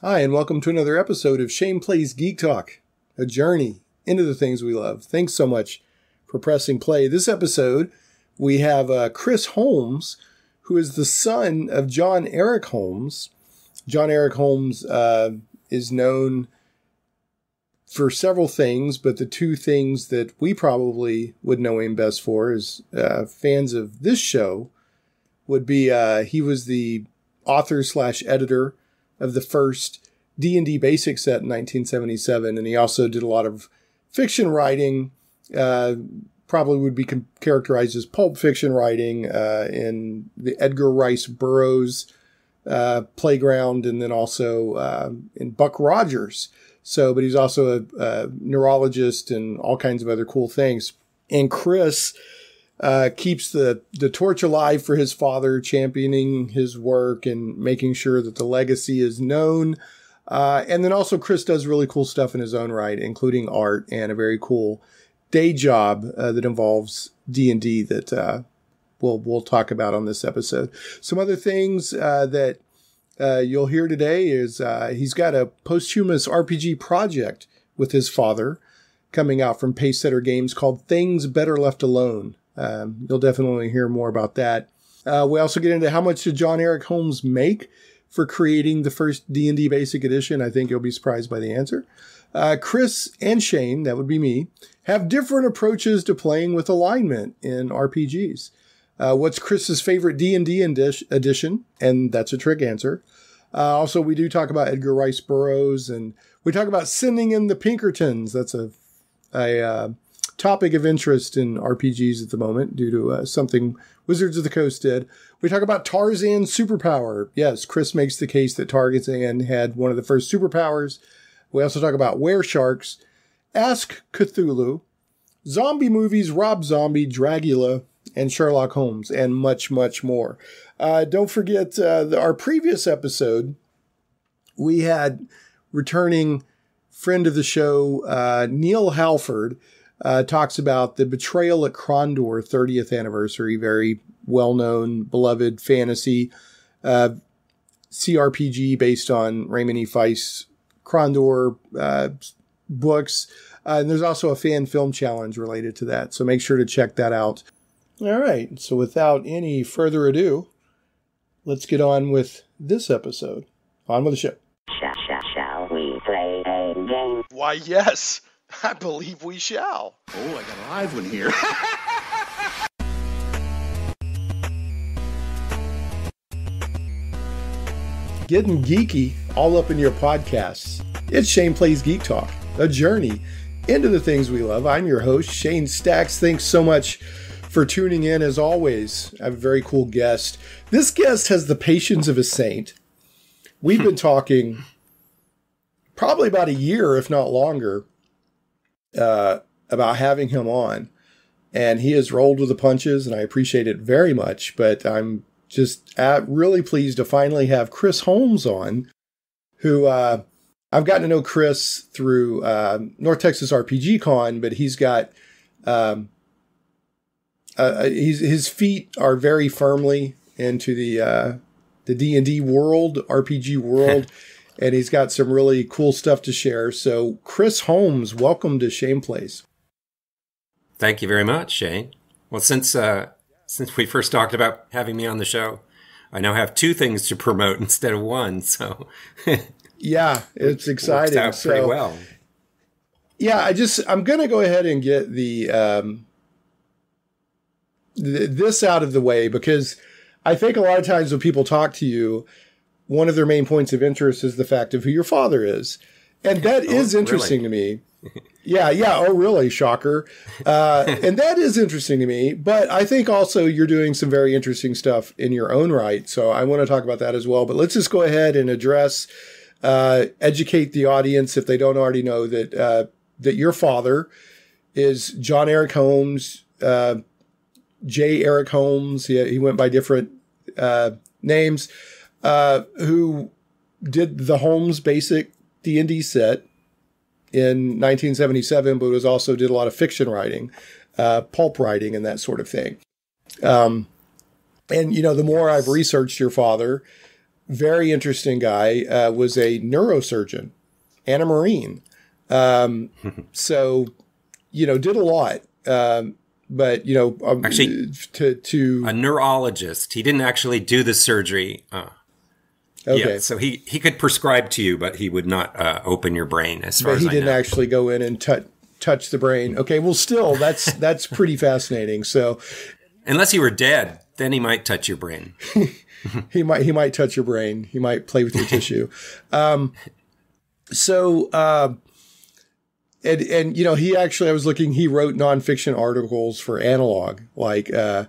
Hi, and welcome to another episode of Shane Plays Geek Talk, a journey into the things we love. Thanks so much for pressing play. This episode, we have uh, Chris Holmes, who is the son of John Eric Holmes. John Eric Holmes uh, is known for several things, but the two things that we probably would know him best for as uh, fans of this show would be uh, he was the author slash editor of the first D&D basic set in 1977 and he also did a lot of fiction writing uh, probably would be characterized as pulp fiction writing uh, in the Edgar Rice Burroughs uh, playground and then also uh, in Buck Rogers. So but he's also a, a, neurologist and all kinds of other cool things. And Chris uh, keeps the, the torch alive for his father, championing his work and making sure that the legacy is known. Uh, and then also Chris does really cool stuff in his own right, including art and a very cool day job uh, that involves D and D that uh, we'll we'll talk about on this episode. Some other things uh, that uh, you'll hear today is uh, he's got a posthumous RPG project with his father coming out from Pacesetter Games called Things Better Left Alone. Um, you'll definitely hear more about that. Uh, we also get into how much did John Eric Holmes make for creating the first D&D Basic Edition. I think you'll be surprised by the answer. Uh, Chris and Shane, that would be me, have different approaches to playing with alignment in RPGs. Uh, what's Chris's favorite D&D edition? And that's a trick answer. Uh, also, we do talk about Edgar Rice Burroughs, and we talk about sending in the Pinkertons. That's a a uh, topic of interest in RPGs at the moment due to uh, something Wizards of the Coast did. We talk about Tarzan's superpower. Yes, Chris makes the case that Tarzan had one of the first superpowers. We also talk about were sharks, Ask Cthulhu, zombie movies, Rob Zombie, Dragula, and Sherlock Holmes, and much, much more. Uh, don't forget uh, the, our previous episode. We had returning friend of the show, uh, Neil Halford, uh, talks about the Betrayal at Krondor 30th anniversary, very well known, beloved fantasy uh, CRPG based on Raymond E. Feist's Krondor uh, books. Uh, and there's also a fan film challenge related to that. So make sure to check that out. All right. So without any further ado, let's get on with this episode. On with the show. Shall we play a game? Why, yes. I believe we shall. Oh, I got a live one here. Getting geeky all up in your podcasts. It's Shane Plays Geek Talk, a journey into the things we love. I'm your host, Shane Stacks. Thanks so much for tuning in as always. I have a very cool guest. This guest has the patience of a saint. We've been talking probably about a year, if not longer, uh, about having him on. And he has rolled with the punches, and I appreciate it very much. But I'm just really pleased to finally have Chris Holmes on, who uh, I've gotten to know Chris through uh, North Texas RPG Con, but he's got um, uh, uh his feet are very firmly into the uh, the D and D world, RPG world. and he's got some really cool stuff to share. So, Chris Holmes, welcome to Shane Plays. Thank you very much, Shane. Well, since uh, since we first talked about having me on the show, I now have two things to promote instead of one. So, yeah, it's exciting. Works out so, pretty well. Yeah, I just I'm gonna go ahead and get the um, th- this out of the way because I think a lot of times when people talk to you, one of their main points of interest is the fact of who your father is. And that oh, is interesting really? to me. Yeah, yeah. Oh, really? Shocker. Uh, and that is interesting to me. But I think also you're doing some very interesting stuff in your own right. So I want to talk about that as well. But let's just go ahead and address, uh, educate the audience if they don't already know that uh, that your father is John Eric Holmes, uh, J. Eric Holmes. He, he went by different uh, names uh, who did the Holmes basic D and D set in 1977, but was also did a lot of fiction writing, uh, pulp writing, and that sort of thing. Um, and you know, the more I've researched your father, very interesting guy, uh, was a neurosurgeon and a Marine. Um, so, you know, did a lot. Um, but you know, um, Actually- to to A neurologist. He didn't actually do the surgery. Uh, okay, Yeah, so he, he could prescribe to you, but he would not uh, open your brain as far but as he I didn't know. actually go in and touch touch the brain. Okay, well, still, that's that's pretty fascinating. So Unless you were dead, then he might touch your brain. he might he might touch your brain. He might play with your tissue. Um, so uh, and and you know he actually I was looking. He wrote nonfiction articles for Analog, like uh,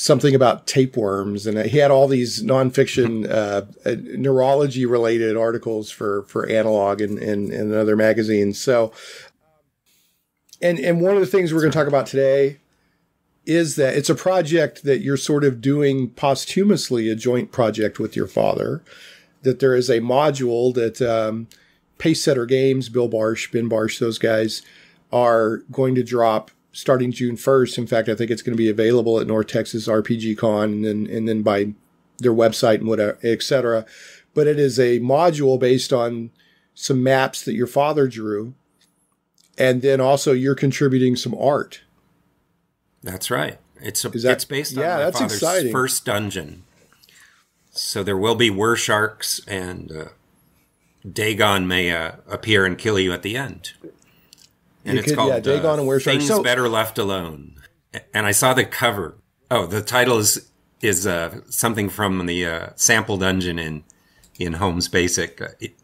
something about tapeworms, and he had all these nonfiction uh, uh, neurology related articles for for Analog and and, and other magazines. So. And, and one of the things we're going to talk about today is that it's a project that you're sort of doing posthumously, a joint project with your father. That there is a module that um, Pacesetter Games, Bill Barsh, Ben Barsh, those guys are going to drop starting June 1st. In fact, I think it's going to be available at North Texas RPG Con and then, and then by their website and whatever, et cetera. But it is a module based on some maps that your father drew. And then also you're contributing some art. That's right. It's a, that- it's based on yeah, my that's father's exciting. first dungeon. So there will be were sharks, and uh, Dagon may uh, appear and kill you at the end. And You it's could- called yeah, Dagon uh, and Wereshark. Things So- Better Left Alone. And I saw the cover. Oh, the title is is uh, something from the uh, sample dungeon in in Holmes Basic. It,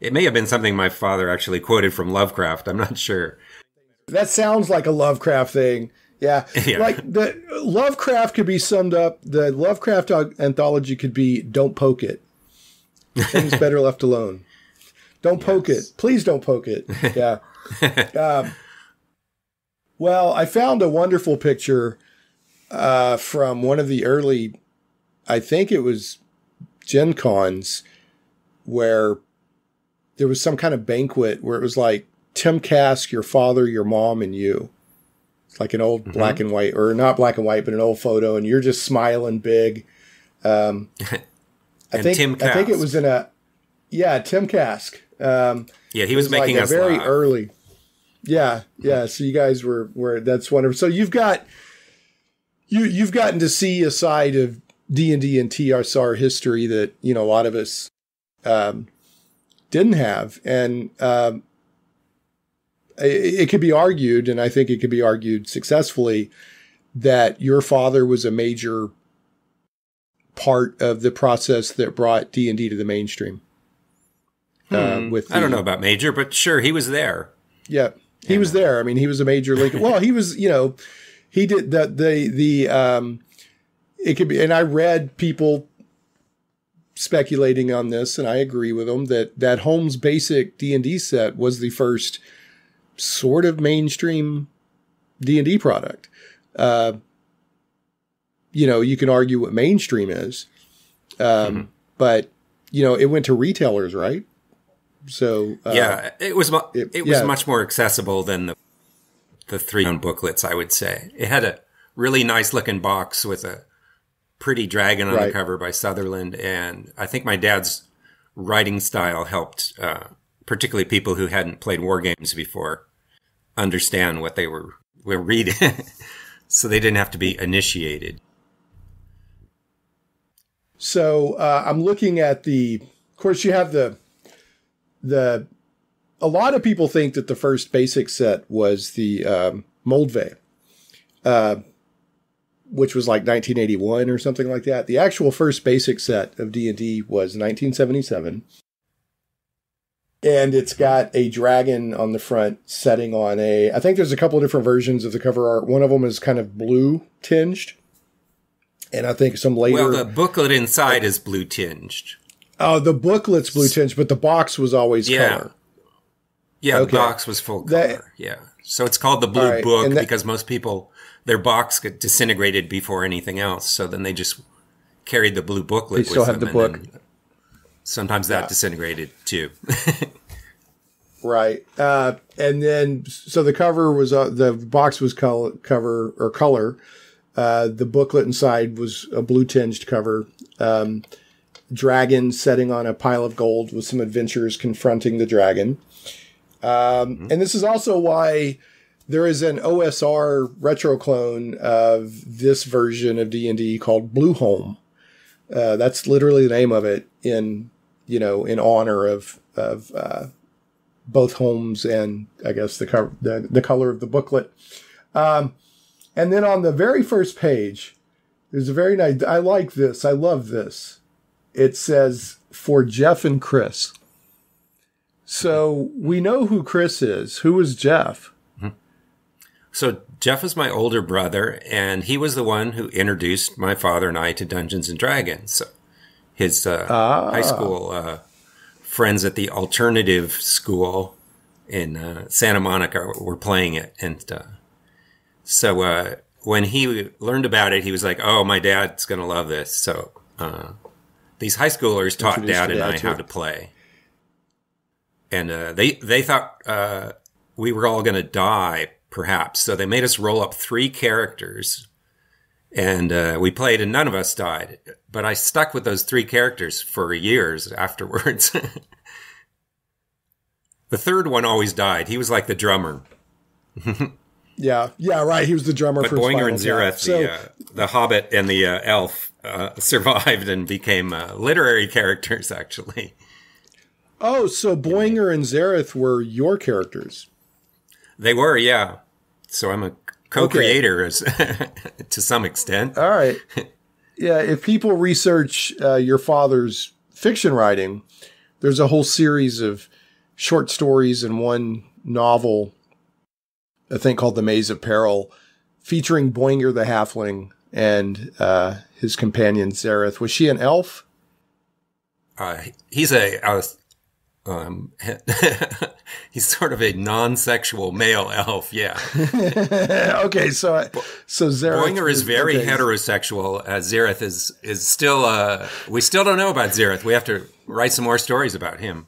it may have been something my father actually quoted from Lovecraft. I'm not sure. That sounds like a Lovecraft thing. Yeah. Yeah. Like the Lovecraft could be summed up. The Lovecraft anthology could be "Don't poke it." Things better left alone. Don't poke it. Please don't poke it. Yeah. um, well, I found a wonderful picture uh, from one of the early, I think it was Gen Cons, where there was some kind of banquet where it was like Tim Kask, your father, your mom, and you. It's like an old black and white, or not black and white, but an old photo, and you're just smiling big. Um, I think Tim I think it was in a yeah Tim Kask. Um, Yeah, he it was, making like us a very early. Yeah, yeah. So you guys were were that's wonderful. So you've got you you've gotten to see a side of D and D and TSR history that you know a lot of us um, didn't have, and um, it, it could be argued, and I think it could be argued successfully that your father was a major part of the process that brought D and D to the mainstream. Uh, with Hmm. I don't know about Major, but sure, he was there. yeah, he was there. I mean, he was a major league. well, he was, you know, he did the the the um, it could be, and I read people speculating on this, and I agree with them that that Holmes Basic D and D set was the first sort of mainstream D and D product. Uh, you know, you can argue what mainstream is, um, but you know, it went to retailers, right? So uh, yeah, it was mu- it- it, was yeah. much more accessible than the the three booklets. I would say it had a really nice looking box with a pretty dragon on the cover by Sutherland, and I think my dad's writing style helped, uh, particularly people who hadn't played war games before, understand what they were were reading, so they didn't have to be initiated. So uh, I'm looking at the. Of course, you have the the. A lot of people think that the first basic set was the um, Moldvay, uh, which was like 1981 or something like that. The actual first basic set of D and D was 1977, and it's got a dragon on the front setting on a. I think there's a couple of different versions of the cover art. One of them is kind of blue tinged. And I think some later. Well, the booklet inside is blue tinged. Oh, the booklet's blue tinge, but the box was always Yeah. color. Yeah, Okay. the box was full That- color. yeah. So it's called the blue right, book that- because most people their box got disintegrated before anything else. So then they just carried the blue booklet. They still with have them, the book. Sometimes that disintegrated too. Right. Uh, and then, so the cover was, uh, the box was color, cover or color. Uh, the booklet inside was a blue tinged cover. Um, dragon setting on a pile of gold with some adventurers confronting the dragon. Um, And this is also why there is an OSR retro clone of this version of D and D called Blue Holmes. Uh, that's literally the name of it in you know in honor of of uh, both Holmes and I guess the cover the, the color of the booklet. Um, and then on the very first page, there's a very nice. I like this. I love this. It says for Jeff and Chris. So we know who Chris is. Who is Jeff? So Jeff is my older brother, and he was the one who introduced my father and I to Dungeons and Dragons. So his uh, Ah. high school uh, friends at the alternative school in uh, Santa Monica were playing it, and uh, so uh, when he learned about it, he was like, "Oh, my dad's gonna love this." So uh, these high schoolers taught Dad and I how to play, and uh, they they thought uh, we were all gonna die, perhaps. So they made us roll up three characters, and uh, we played, and none of us died. But I stuck with those three characters for years afterwards. the third one always died. He was like the drummer. Yeah, yeah, right. He was the drummer But for Boinger and Spinal Tap. Zereth, So, the, uh, the Hobbit and the uh, Elf, uh, survived and became uh, literary characters, actually. oh, so Boinger and Zereth were your characters. They were, yeah. So I'm a co creator as to some extent. All right. Yeah, if people research uh, your father's fiction writing, there's a whole series of short stories and one novel, I think called The Maze of Peril, featuring Boinger the Halfling and uh, his companion Zereth. Was she an elf? Uh, he's a. Uh, um, he's sort of a non-sexual male elf, yeah. okay, so I, so Zereth Boinger is very okay. heterosexual. Uh, Zereth is is still. Uh, we still don't know about Zereth. We have to write some more stories about him.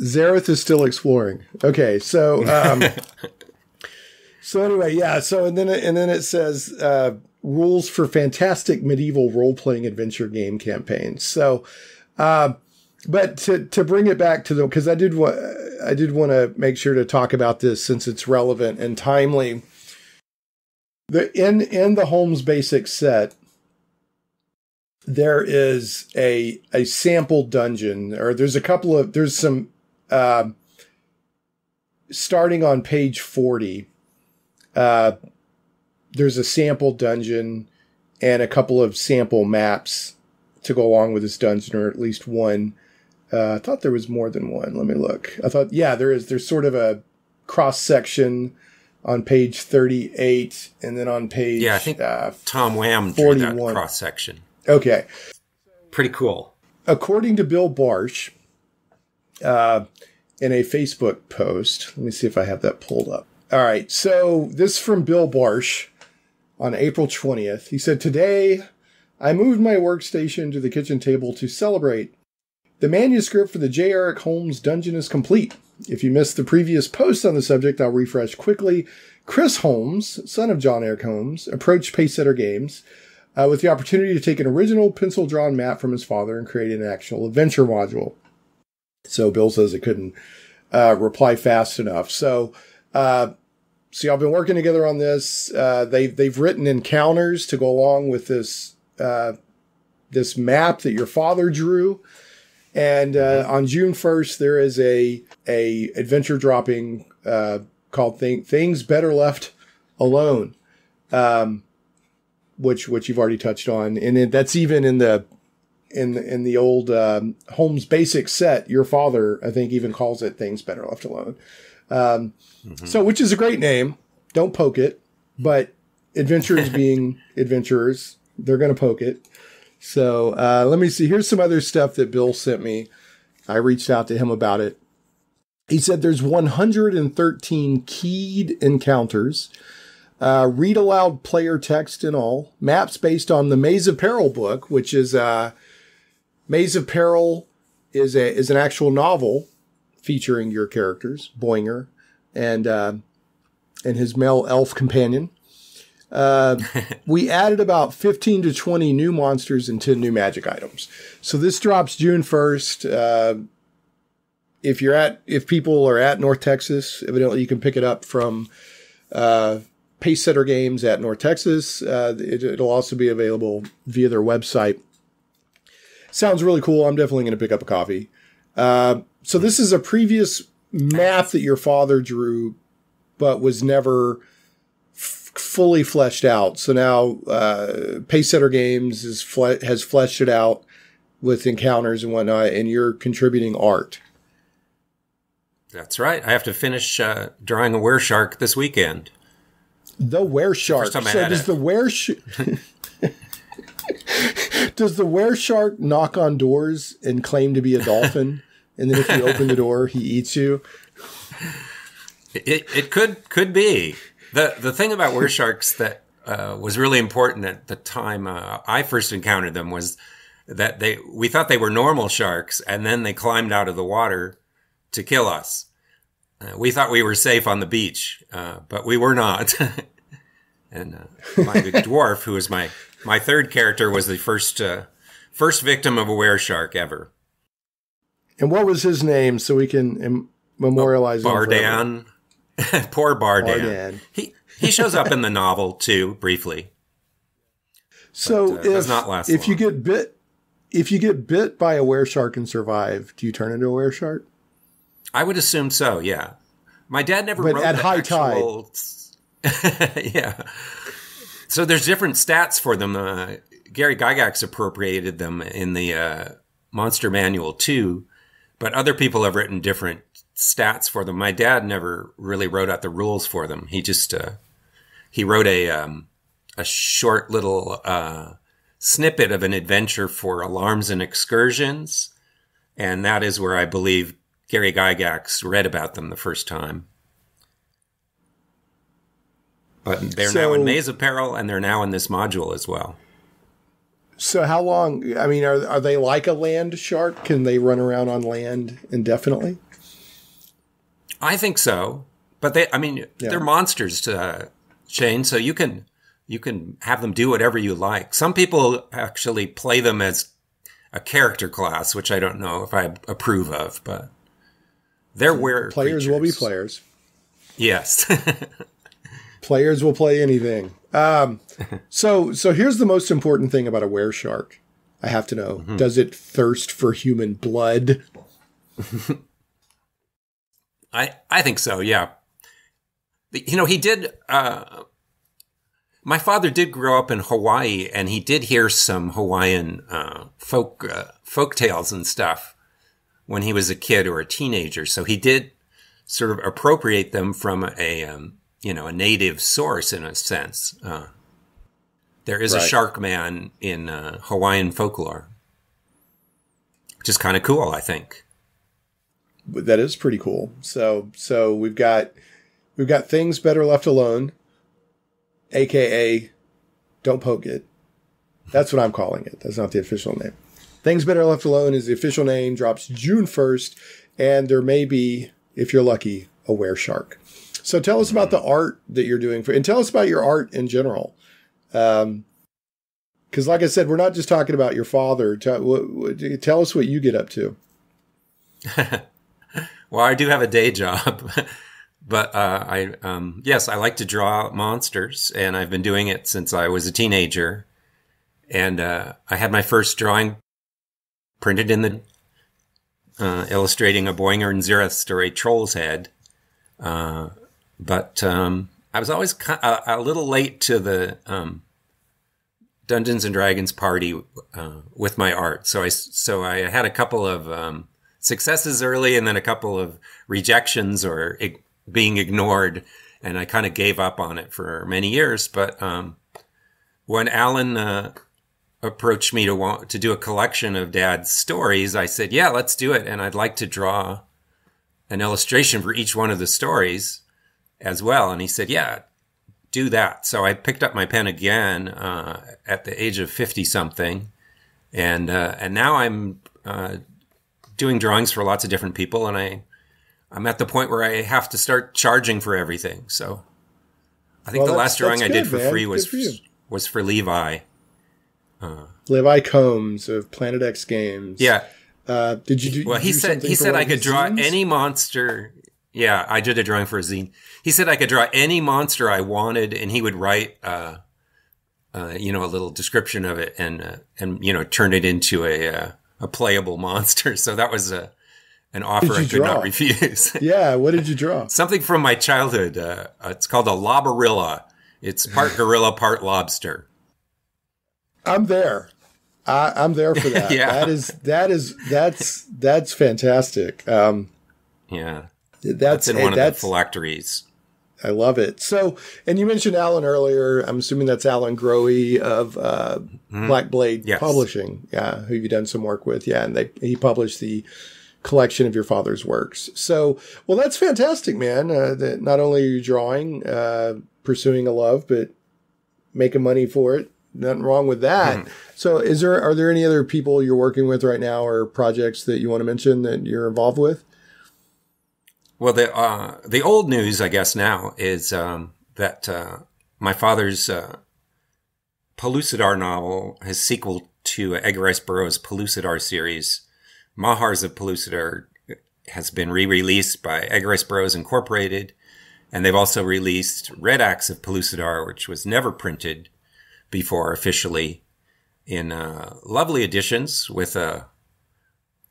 Zereth is still exploring. Okay, so um, so anyway, yeah. So and then it, and then it says uh, rules for fantastic medieval role playing adventure game campaigns. So, uh, but to to bring it back to the because I did want I did want to make sure to talk about this since it's relevant and timely. The in in the Holmes Basic set, there is a a sample dungeon, or there's a couple of there's some um starting on page forty. Uh, there's a sample dungeon and a couple of sample maps to go along with this dungeon, or at least one. Uh, I thought there was more than one. Let me look. I thought, yeah, there is. There's sort of a cross section on page 38, and then on page Yeah, I think- uh, Tom Wham drew that cross section. okay. Pretty cool. according to Bill Barsh, uh, in a Facebook post, let me see if I have that pulled up. All right, so this is from Bill Barsh on April 20th. He said, Today, I moved my workstation to the kitchen table to celebrate. The manuscript for the J. Eric Holmes dungeon is complete. If you missed the previous post on the subject, I'll refresh quickly. Chris Holmes, son of John Eric Holmes, approached Pacesetter Games uh, with the opportunity to take an original pencil drawn map from his father and create an actual adventure module. So Bill says it couldn't uh, reply fast enough. So, uh, so y'all been working together on this. Uh, they've they've written encounters to go along with this uh, this map that your father drew. And uh, on June first, there is a a adventure dropping uh, called Thing, "Things Better Left Alone," um, which which you've already touched on, and it, that's even in the in the, in the old um, Holmes Basic set. Your father, I think, even calls it "Things Better Left Alone." Um, So, which is a great name. Don't poke it, but adventurers being adventurers, they're going to poke it. So uh, let me see. Here's some other stuff that Bill sent me. I reached out to him about it. He said there's 113 keyed encounters, uh, read aloud player text and all, maps based on the Maze of Peril book, which is uh, Maze of Peril is a is an actual novel featuring your characters, Boinger and uh, and his male elf companion. Uh, we added about 15 to 20 new monsters and 10 new magic items. So this drops June 1st. Uh, if you're at, if people are at North Texas, evidently you can pick it up from uh, Pace Setter Games at North Texas. Uh, it, it'll also be available via their website. Sounds really cool. I'm definitely going to pick up a copy. So this is a previous map that your father drew, but was never f- fully fleshed out. So now uh, Pacesetter Games is fle- has fleshed it out with encounters and whatnot, and you're contributing art. That's right. I have to finish uh, drawing a were shark this weekend. The were shark. First time I So does it. the were sh- does the were shark knock on doors and claim to be a dolphin? And then if you open the door, he eats you. It it could could be the the thing about were sharks that uh, was really important at the time uh, I first encountered them was that they we thought they were normal sharks and then they climbed out of the water to kill us. Uh, we thought we were safe on the beach, uh, but we were not. and uh, my dwarf, who was my my third character, was the first uh, first victim of a were shark ever. And what was his name so we can um, memorialize him? Bardan. Poor Bardan. Bardan. He he shows up in the novel too, briefly. So But, uh, if not last if you get bit if you get bit by a were shark and survive, do you turn into a were shark? I would assume so. Yeah. My dad never But at the high actual... yeah. So there's different stats for them. Uh, Gary Gygax appropriated them in the uh, Monster Manual too, but other people have written different stats for them. My dad never really wrote out the rules for them. He just uh, he wrote a um, a short little uh, snippet of an adventure for Alarums and Excursions, and that is where I believe Gary Gygax read about them the first time. But they're now in So- Maze of Peril, and they're now in this module as well. So how long? I mean, are are they like a land shark? Can they run around on land indefinitely? I think so, but they—I mean, Yeah. they're monsters, uh, Shane. So you can you can have them do whatever you like. Some people actually play them as a character class, which I don't know if I approve of, but they're where Players will be players. Yes. Players will play anything. Um, so so here's the most important thing about a were shark. I have to know: Mm-hmm. Does it thirst for human blood? I I think so. Yeah. You know, he did. Uh, my father did grow up in Hawaii, and he did hear some Hawaiian uh, folk uh, folk tales and stuff when he was a kid or a teenager. So he did sort of appropriate them from a um, you know a native source in a sense. Uh, there is a shark man in uh, Hawaiian folklore, which is kind of cool. I think. But that is pretty cool. So so we've got we've got things better left alone, aka don't poke it. That's what I'm calling it. That's not the official name. Things better left alone is the official name. Drops June first, and there may be, if you're lucky, a were shark. So tell us about the art that you're doing for, and tell us about your art in general. Um, because like I said, we're not just talking about your father. Tell, tell us what you get up to. Well, I do have a day job, but uh, I um, yes, I like to draw monsters, and I've been doing it since I was a teenager. And uh, I had my first drawing printed in the uh, illustrating a Boinger and Zereth story, Troll's Head. Uh, but um, I was always a, a little late to the um, Dungeons and Dragons party uh, with my art, so I so I had a couple of um, successes early and then a couple of rejections or ig- being ignored. And I kind of gave up on it for many years. But um, when Alan uh, approached me to want to do a collection of dad's stories, I said, yeah, let's do it. And I'd like to draw an illustration for each one of the stories as well. And he said, yeah, do that. So I picked up my pen again uh, at the age of 50 something. And, uh, and now I'm uh, doing drawings for lots of different people, and I I'm at the point where I have to start charging for everything. So I think Well, the last drawing I did for man. free was for was for Levi. Levi Combs of Planet X Games. Yeah. Uh, did you do? Well, he said he said I could his draw zines? any monster. Yeah, I did a drawing for a zine. He said I could draw any monster I wanted, and he would write, uh, uh, you know, a little description of it, and uh, and you know, turn it into a uh, a playable monster. So that was a an offer I could not refuse. Yeah. What did you draw? Something from my childhood. Uh, it's called a lobarilla. It's part gorilla, part lobster. I'm there. I, I'm there for that. Yeah. That is that is that's that's fantastic. Um, Yeah, that's that's in one of the phylacteries. I love it. So, and you mentioned Alan earlier. I'm assuming that's Alan Grohe of uh, Black Blade Mm-hmm. Yes. Publishing. Yeah, who you've done some work with. Yeah, and they he published the collection of your father's works. So, well, that's fantastic, man. Uh, that not only are you drawing, uh, pursuing a love, but making money for it. Nothing wrong with that. Mm-hmm. So, is there are there any other people you're working with right now, or projects that you want to mention that you're involved with? Well, the uh, the old news, I guess, now is um, that uh, my father's uh, Pellucidar novel, his sequel to Edgar Rice Burroughs' Pellucidar series, Mahars of Pellucidar, has been re-released by Edgar Rice Burroughs Incorporated, and they've also released Red Axe of Pellucidar, which was never printed before officially, in uh, lovely editions with a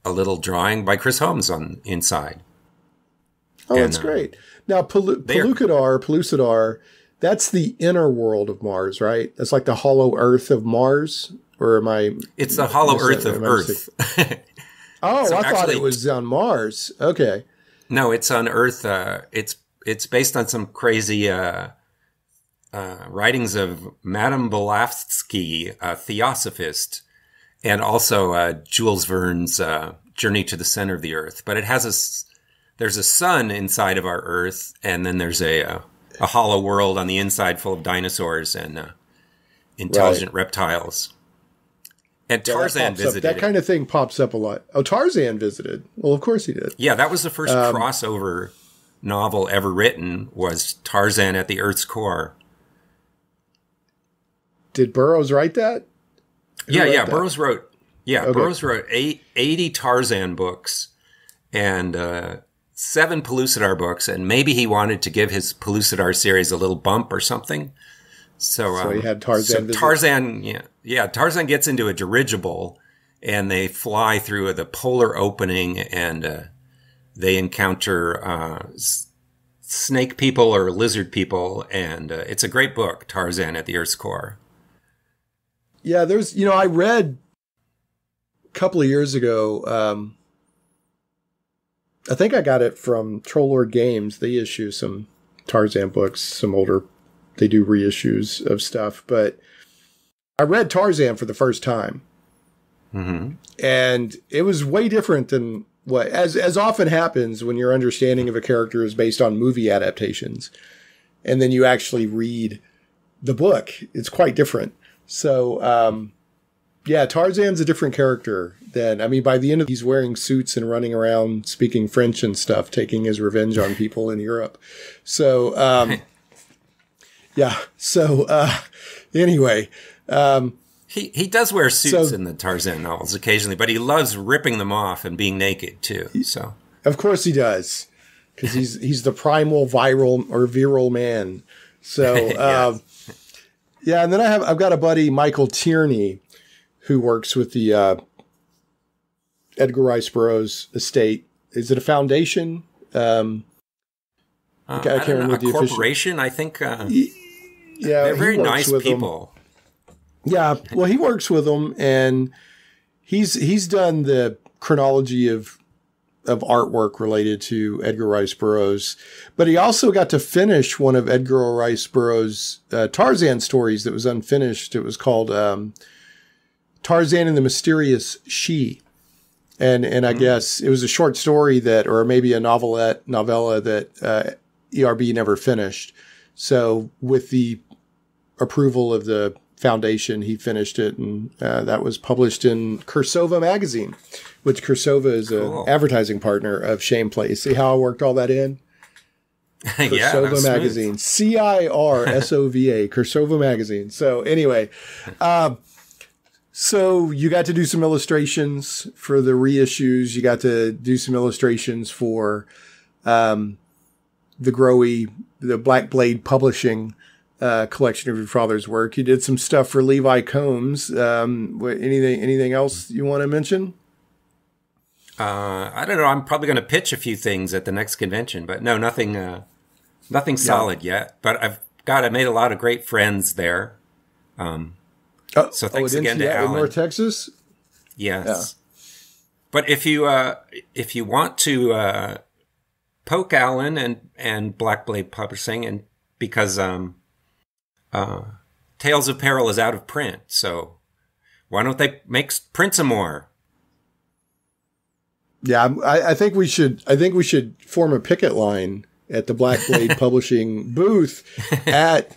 a little drawing by Chris Holmes on inside. Oh, And, that's uh, great. Now, Pelu- Pellucidar, Pellucidar, that's the inner world of Mars, right? That's like the hollow Earth of Mars, or am I? It's the hollow earth of Earth. Oh, So I thought it was on Mars. Okay, no, it's on Earth. Uh, it's it's based on some crazy uh, uh, writings of Madame Blavatsky, a theosophist, and also uh, Jules Verne's uh, Journey to the Center of the Earth. But it has a there's a sun inside of our Earth, and then there's a uh, a hollow world on the inside full of dinosaurs and uh, intelligent reptiles. And Yeah, that Tarzan up- visited. That kind of thing pops up a lot. Oh, Tarzan visited. Well, of course he did. Yeah, that was the first Um, crossover novel ever written was Tarzan at the Earth's core. Did Burroughs write that? Who yeah, wrote yeah, that? Burroughs wrote yeah, Okay. Burroughs wrote eight, 80 Tarzan books and uh, seven Pellucidar books and maybe he wanted to give his Pellucidar series a little bump or something. So, So um, he had Tarzan so. Tarzan, yeah, yeah, Tarzan gets into a dirigible and they fly through the polar opening and uh, they encounter uh, snake people or lizard people, and uh, it's a great book, Tarzan at the Earth's Core. Yeah, there's, you know, I read a couple of years ago. Um, I think I got it from Troll Lord Games. They issue some Tarzan books, some older, they do reissues of stuff. But I read Tarzan for the first time, hmm and it was way different than what, as as often happens when your understanding of a character is based on movie adaptations, and then you actually read the book. It's quite different. So, um, yeah, Tarzan's a different character than I mean. By the end of he's wearing suits and running around speaking French and stuff, taking his revenge on people in Europe. So, um, yeah. So, uh, anyway, um, He he does wear suits So- in the Tarzan novels occasionally, but he loves ripping them off and being naked too. So Of course he does, because he's he's the primal viral or virile man. So um, yeah, and then I have I've got a buddy Michael Tierney, who works with the uh, Edgar Rice Burroughs estate. Is it a foundation? Um, uh, I I can't know, remember a official- corporation. I think uh, yeah, they're very nice with them. people. Yeah, well, he works with them, and he's he's done the chronology of of artwork related to Edgar Rice Burroughs, but he also got to finish one of Edgar Rice Burroughs' uh, Tarzan stories that was unfinished. It was called um, Tarzan and the Mysterious She, and and I guess it was a short story that, or maybe a novelette novella that uh, ERB never finished. So with the approval of the foundation, he finished it, and uh, that was published in Cirsova magazine, which Cirsova is an advertising partner of Shane Plays. See how I worked all that in? yeah, Cirsova was magazine, C I R S O V A, Cirsova magazine. So anyway, um, so you got to do some illustrations for the reissues. You got to do some illustrations for um, the Grohe, the Black Blade Publishing uh, collection of your father's work. You did some stuff for Levi Combs. Um, anything anything else you want to mention? Uh, I don't know. I'm probably going to pitch a few things at the next convention, but no, nothing, uh, nothing solid yet. But I've got, I made a lot of great friends there. Um, Oh, So thanks at again to Alan. North Texas. yes. But if you, uh, if you want to, uh, poke Alan and, and Black Blade Publishing and because, um, uh, Tales of Peril is out of print. So why don't they make print some more? Yeah, I, I think we should. I think we should form a picket line at the Black Blade Publishing booth at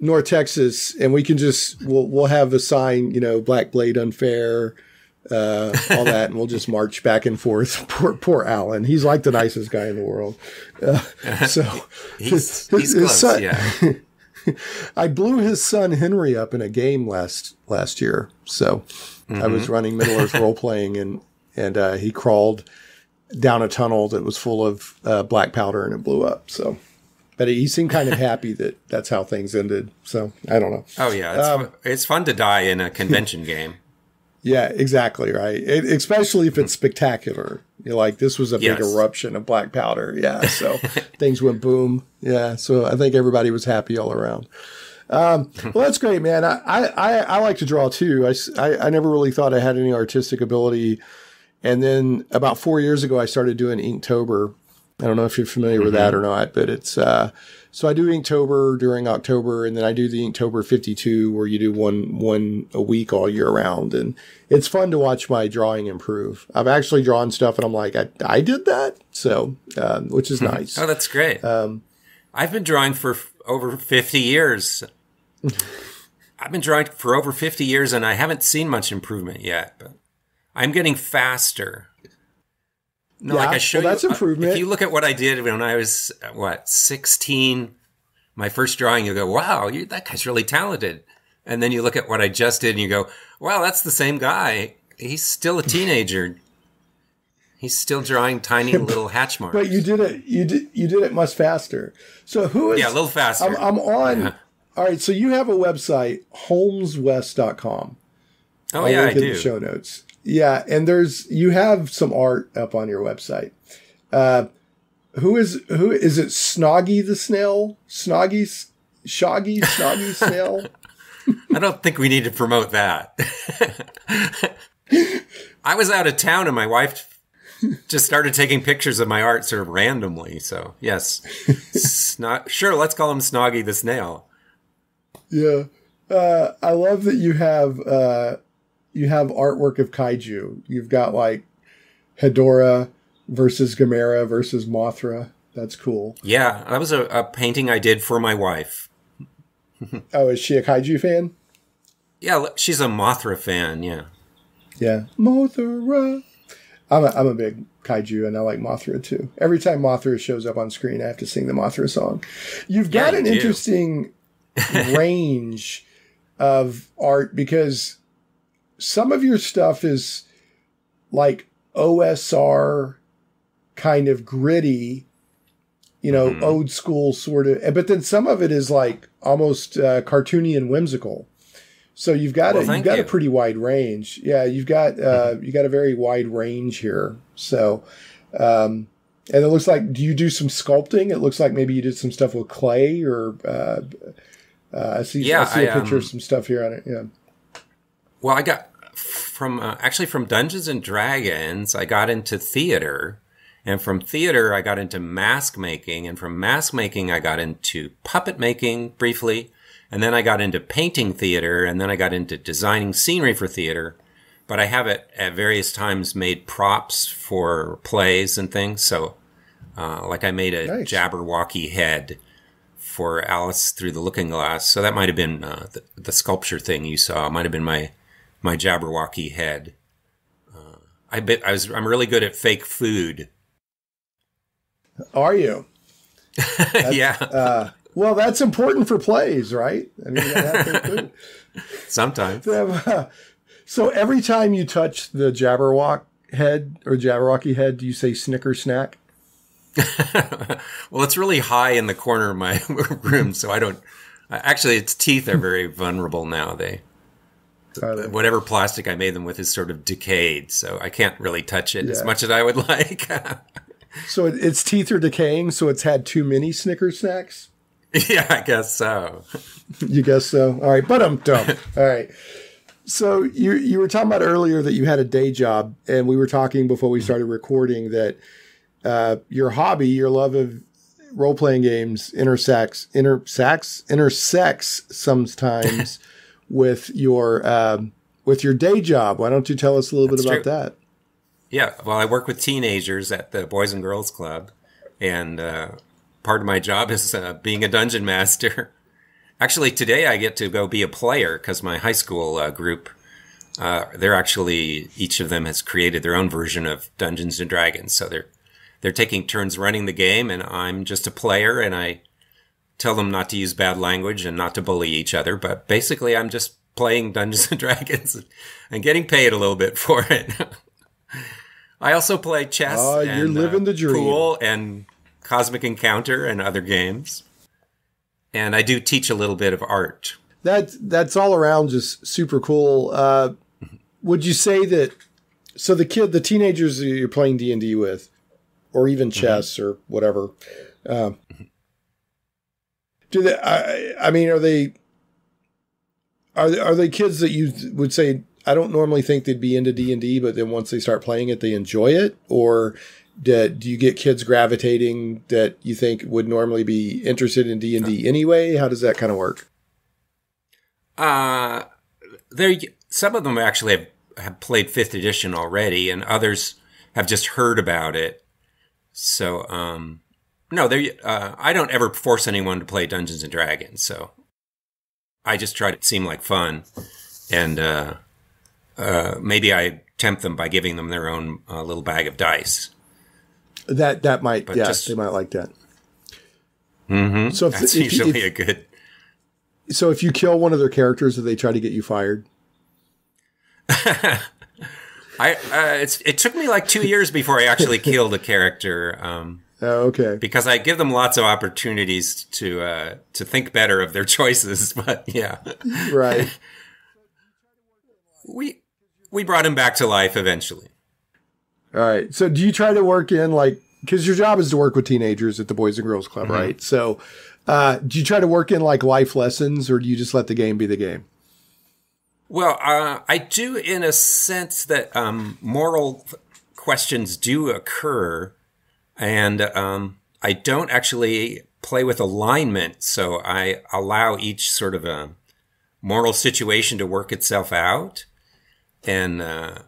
North Texas, and we can just we'll we'll have a sign, you know, Black Blade unfair, uh, all that, and we'll just march back and forth. Poor poor Alan, he's like the nicest guy in the world. Uh, so He's, his- he's his close. son- yeah. I blew his son Henry up in a game last last year. So I was running Middle Earth role playing, and and uh, he crawled down a tunnel that was full of uh, black powder, and it blew up. So, but he seemed kind of happy that that's how things ended. So I don't know. Oh yeah, it's, fu- it's fun to die in a convention game. Yeah, exactly right. It, especially if it's spectacular. You're like, this was a big eruption of black powder. Yeah, so things went boom. Yeah, so I think everybody was happy all around. Um, well, that's great, man. I, I, I like to draw too. I I never really thought I had any artistic ability. And then about four years ago, I started doing Inktober. I don't know if you're familiar with that or not, but it's uh, so I do Inktober during October, and then I do the Inktober 52, where you do one one a week all year round, and it's fun to watch my drawing improve. I've actually drawn stuff, and I'm like, I, I did that, so um, which is nice. Oh, that's great. Um, I've been drawing for f- over 50 years. I've been drawing for over 50 years and I haven't seen much improvement yet, but I'm getting faster. No, Yeah, like I showed well, that's you, uh, improvement. If you look at what I did when I was, uh, what, 16, my first drawing, you go, wow, you, that guy's really talented. And then you look at what I just did and you go, wow, that's the same guy. He's still a teenager. He's still drawing tiny little hatch marks. But you did it. You did. You did it much faster. So who is? yeah, a little faster. I'm, I'm on. Yeah. All right. So you have a website, holmeswest.com. oh, I'll yeah, I do. the show notes. Yeah, and there's you have some art up on your website. Uh, who is who is it? Snoggy the snail? Snoggy, Shoggy, Snoggy snail? I don't think we need to promote that. I was out of town and my wife just started taking pictures of my art sort of randomly. So, yes. Snog- sure, let's call him Snoggy the Snail. Yeah, uh, I love that you have uh, you have artwork of kaiju. You've got like Hedorah versus Gamera versus Mothra. That's cool. Yeah, that was a, a painting I did for my wife. Oh, is she a kaiju fan? Yeah, she's a Mothra fan. Yeah. Yeah, Mothra. I'm a, I'm a big kaiju, and I like Mothra too. Every time Mothra shows up on screen, I have to sing the Mothra song. You've got Yeah, an do. interesting range of art because some of your stuff is like OSR kind of gritty, you know, Mm-hmm. old school sort of, but then some of it is like almost uh, cartoony and whimsical. So you've got Well, a you've got a you. Mm-hmm. pretty wide range. Yeah, you've got uh, you got a very wide range here. So, um, and it looks like do you do some sculpting? It looks like maybe you did some stuff with clay or uh, uh, I see Yeah, I see a I, picture um, of some stuff here on it. Yeah. Well, I got from uh, actually from Dungeons and Dragons, I got into theater, and from theater, I got into mask making, and from mask making, I got into puppet making briefly, and then I got into painting theater, and then I got into designing scenery for theater. But I have at, at various times made props for plays and things. So, uh, like I made a Nice. Jabberwocky head for Alice Through the Looking Glass. So that might have been uh, the, the sculpture thing you saw. It might have been my my Jabberwocky head. Uh, I bet I was. I'm really good at fake food. Are you? yeah, Uh, well, that's important for plays, right? I mean, you gotta have those too. sometimes. Uh, so every time you touch the Jabberwock head or Jabberwocky head, do you say Snicker snack? well, it's really high in the corner of my room, so I don't. Actually, its teeth are very vulnerable now. They They? whatever plastic I made them with is sort of decayed, so I can't really touch it as much as I would like. So it, its teeth are decaying, so it's had too many Snicker snacks. yeah, I guess so. You guess so. All right, but I'm dumb. All right. So you you were talking about earlier that you had a day job, and we were talking before we started recording that uh, your hobby, your love of role playing games, intersects intersects intersects sometimes with your um, with your day job. Why don't you tell us a little bit about true. that? Yeah, well, I work with teenagers at the Boys and Girls Club, and uh, part of my job is uh, being a dungeon master. Actually, today I get to go be a player because my high school uh, group, uh, they're actually each of them has created their own version of Dungeons and Dragons. So they're they're taking turns running the game, and I'm just a player, and I tell them not to use bad language and not to bully each other. But basically, I'm just playing Dungeons and Dragons and getting paid a little bit for it. I also play chess. Oh, you're and, uh, living the dream. Pool and Cosmic Encounter and other games. And I do teach a little bit of art. that that's all around just super cool. Uh, would you say that? So the kid, the teenagers you're playing D and D with, or even chess or whatever, um, do they? I, I mean, are they? Are they, are they kids that you would say? I don't normally think they'd be into D and D, but then once they start playing it, they enjoy it, or do, do you get kids gravitating that you think would normally be interested in D and D anyway? How does that kind of work? Uh, there, some of them actually have, have played fifth edition already, and others have just heard about it. So, um, no, there. Uh, I don't ever force anyone to play Dungeons and Dragons. So, I just try to seem like fun, and uh, uh, maybe I tempt them by giving them their own uh, little bag of dice. That that might But yeah just- they might like that. Mm-hmm. So if, That's if, usually if- a good. so if you kill one of their characters, do they try to get you fired? I uh, it's it took me like two years before I actually killed a character. Um, Oh, okay. because I give them lots of opportunities to uh, to think better of their choices. But yeah, Right. we we brought him back to life eventually. All right. So do you try to work in like because your job is to work with teenagers at the Boys and Girls Club, Mm-hmm. right? So uh, do you try to work in like life lessons, or do you just let the game be the game? Well, uh, I do in a sense that um, moral questions do occur, and um, I don't actually play with alignment, so I allow each sort of a moral situation to work itself out. And uh,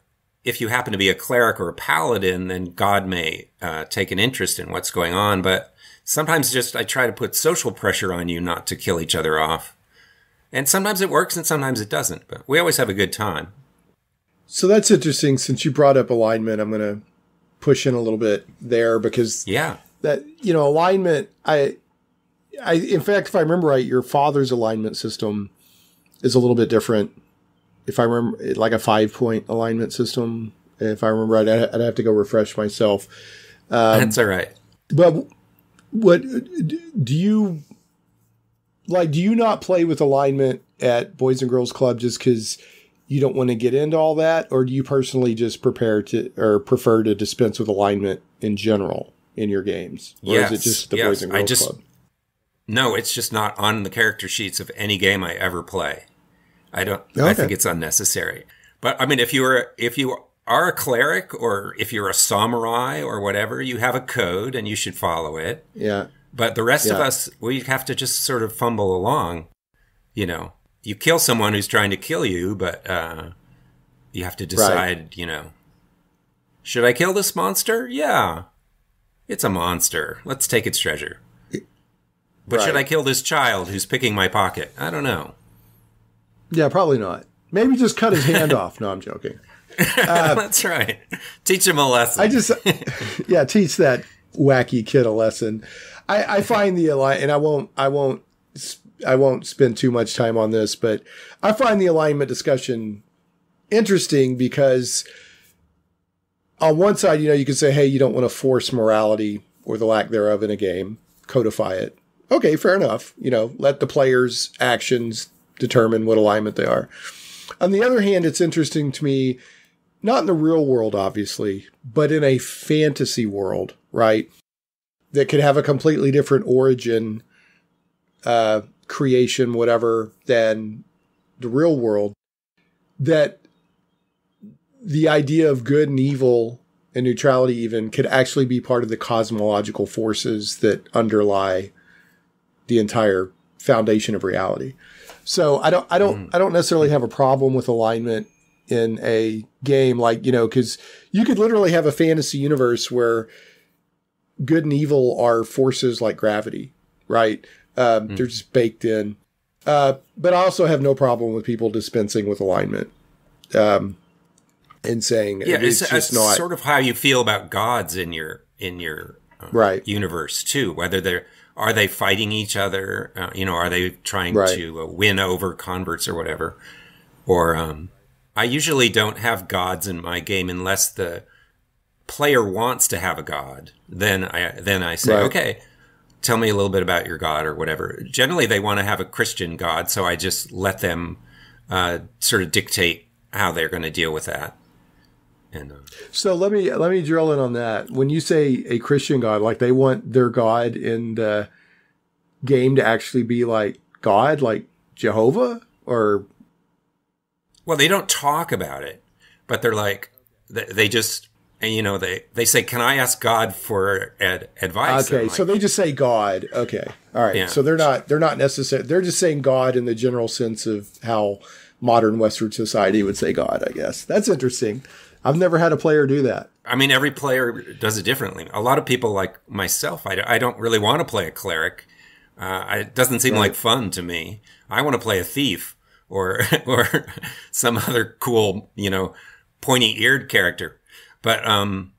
if you happen to be a cleric or a paladin, then God may uh, take an interest in what's going on. But sometimes just I try to put social pressure on you not to kill each other off. And sometimes it works and sometimes it doesn't, but we always have a good time. So that's interesting. Since you brought up alignment, I'm going to push in a little bit there because Yeah. that you know alignment. I, I in fact, if I remember right, your father's alignment system is a little bit different. If I remember, like a five point alignment system. If I remember right, I'd I'd have to go refresh myself. Um, That's all right. But what do you like? Do you not play with alignment at Boys and Girls Club just because you don't want to get into all that, or do you personally just prepare to or prefer to dispense with alignment in general in your games, or is it just the yes. Boys and I just- Club? No, it's just not on the character sheets of any game I ever play. I don't I think it's unnecessary. But I mean if you were if you are a cleric or if you're a samurai or whatever, you have a code and you should follow it. Yeah, But the rest of us, we have to just sort of fumble along. You know, you kill someone who's trying to kill you, but uh, you have to decide, you know, should I kill this monster? Yeah. It's a monster. Let's take its treasure. But should I kill this child who's picking my pocket? I don't know. yeah, probably not. Maybe just cut his hand off. No, I'm joking. That's right. Teach him a lesson. I just, yeah, teach that wacky kid a lesson. I, I find the and I won't, I won't, I won't spend too much time on this, but I find the alignment discussion interesting because on one side, you know, you can say, hey, you don't want to force morality or the lack thereof in a game, codify it. Okay, fair enough. You know, let the players' actions determine what alignment they are. On the other hand, it's interesting to me, not in the real world, obviously, but in a fantasy world, right? That could have a completely different origin, uh, creation, whatever, than the real world. That the idea of good and evil and neutrality even could actually be part of the cosmological forces that underlie the entire foundation of reality. So I don't I don't mm. I don't necessarily have a problem with alignment in a game like, you know, cuz you could literally have a fantasy universe where good and evil are forces like gravity, right? Um, mm. They're just baked in. Uh, but I also have no problem with people dispensing with alignment. Um, and saying yeah, it's, it's just not sort of how you feel about gods in your in your uh, right universe too. Whether they're are they fighting each other? Uh, you know, are they trying right. to uh, win over converts or whatever? Or um, I usually don't have gods in my game unless the player wants to have a god. Then I then I say, right. okay, tell me a little bit about your god or whatever. Generally, they want to have a Christian god, so I just let them uh, sort of dictate how they're going to deal with that. And uh, so let me let me drill in on that. When you say a Christian God, like they want their God in the game to actually be like God, like Jehovah, or well, they don't talk about it, but they're like they just and you know they they say, "Can I ask God for ad- advice?" Okay, like, so they just say God. Okay, all right. Yeah. So they're not they're not necessary. They're just saying God in the general sense of how modern Western society would say God. I guess that's interesting. I've never had a player do that. I mean, every player does it differently. A lot of people, like myself, I, I don't really want to play a cleric. Uh, it doesn't seem right. like fun to me. I want to play a thief or or some other cool, you know, pointy eared character. But um,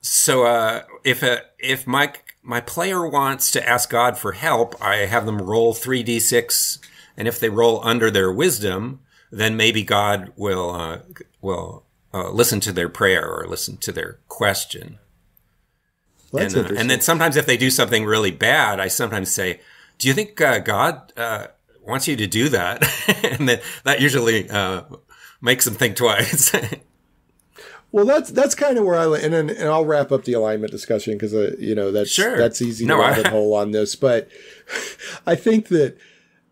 so uh, if a if my my player wants to ask God for help, I have them roll three d six, and if they roll under their wisdom, then maybe God will uh, will uh, listen to their prayer or listen to their question. Well, and, uh, and, then sometimes if they do something really bad, I sometimes say, "Do you think uh, God uh, wants you to do that?" and then that usually uh, makes them think twice. well, that's that's kind of where I and then, and I'll wrap up the alignment discussion because uh, you know that's sure. that's easy no, to rabbit hole on this, but I think that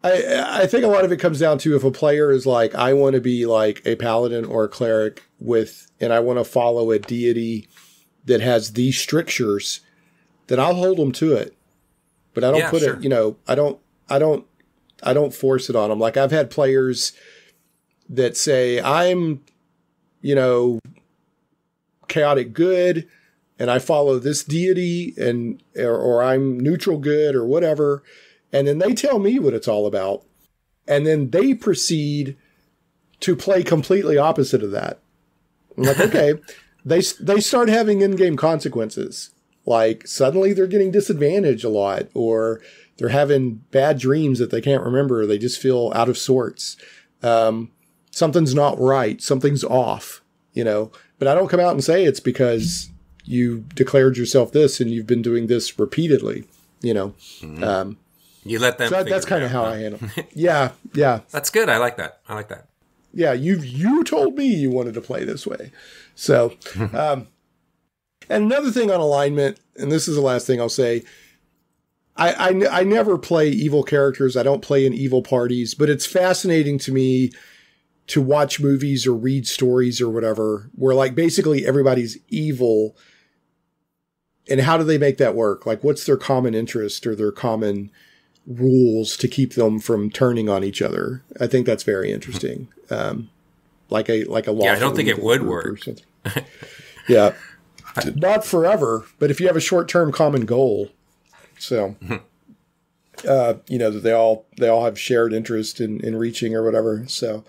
I, I think a lot of it comes down to if a player is like, I want to be like a paladin or a cleric with, and I want to follow a deity that has these strictures, then I'll hold them to it. But I don't yeah, put sure. it, you know, I don't, I don't, I don't force it on them. Like I've had players that say, I'm, you know, chaotic good and I follow this deity and, or, or I'm neutral good or whatever and then they tell me what it's all about. And then they proceed to play completely opposite of that. I'm like, okay, they, they start having in-game consequences. Like suddenly they're getting disadvantaged a lot or they're having bad dreams that they can't remember. They just feel out of sorts. Um, something's not right. Something's off, you know, but I don't come out and say it's because you declared yourself this and you've been doing this repeatedly, you know. Mm-hmm. Um, you let them. So that's kind of how I handle. yeah, yeah. That's good. I like that. I like that. Yeah, you you told me you wanted to play this way, so. um, and another thing on alignment, and this is the last thing I'll say. I, I, I never play evil characters. I don't play in evil parties, but it's fascinating to me to watch movies or read stories or whatever where like basically everybody's evil. And how do they make that work? Like, what's their common interest or their common rules to keep them from turning on each other. I think that's very interesting. Um, like a like a law. Yeah, I don't think it would work. yeah, not forever, but if you have a short term common goal, so uh, you know that they all they all have shared interest in in reaching or whatever. So,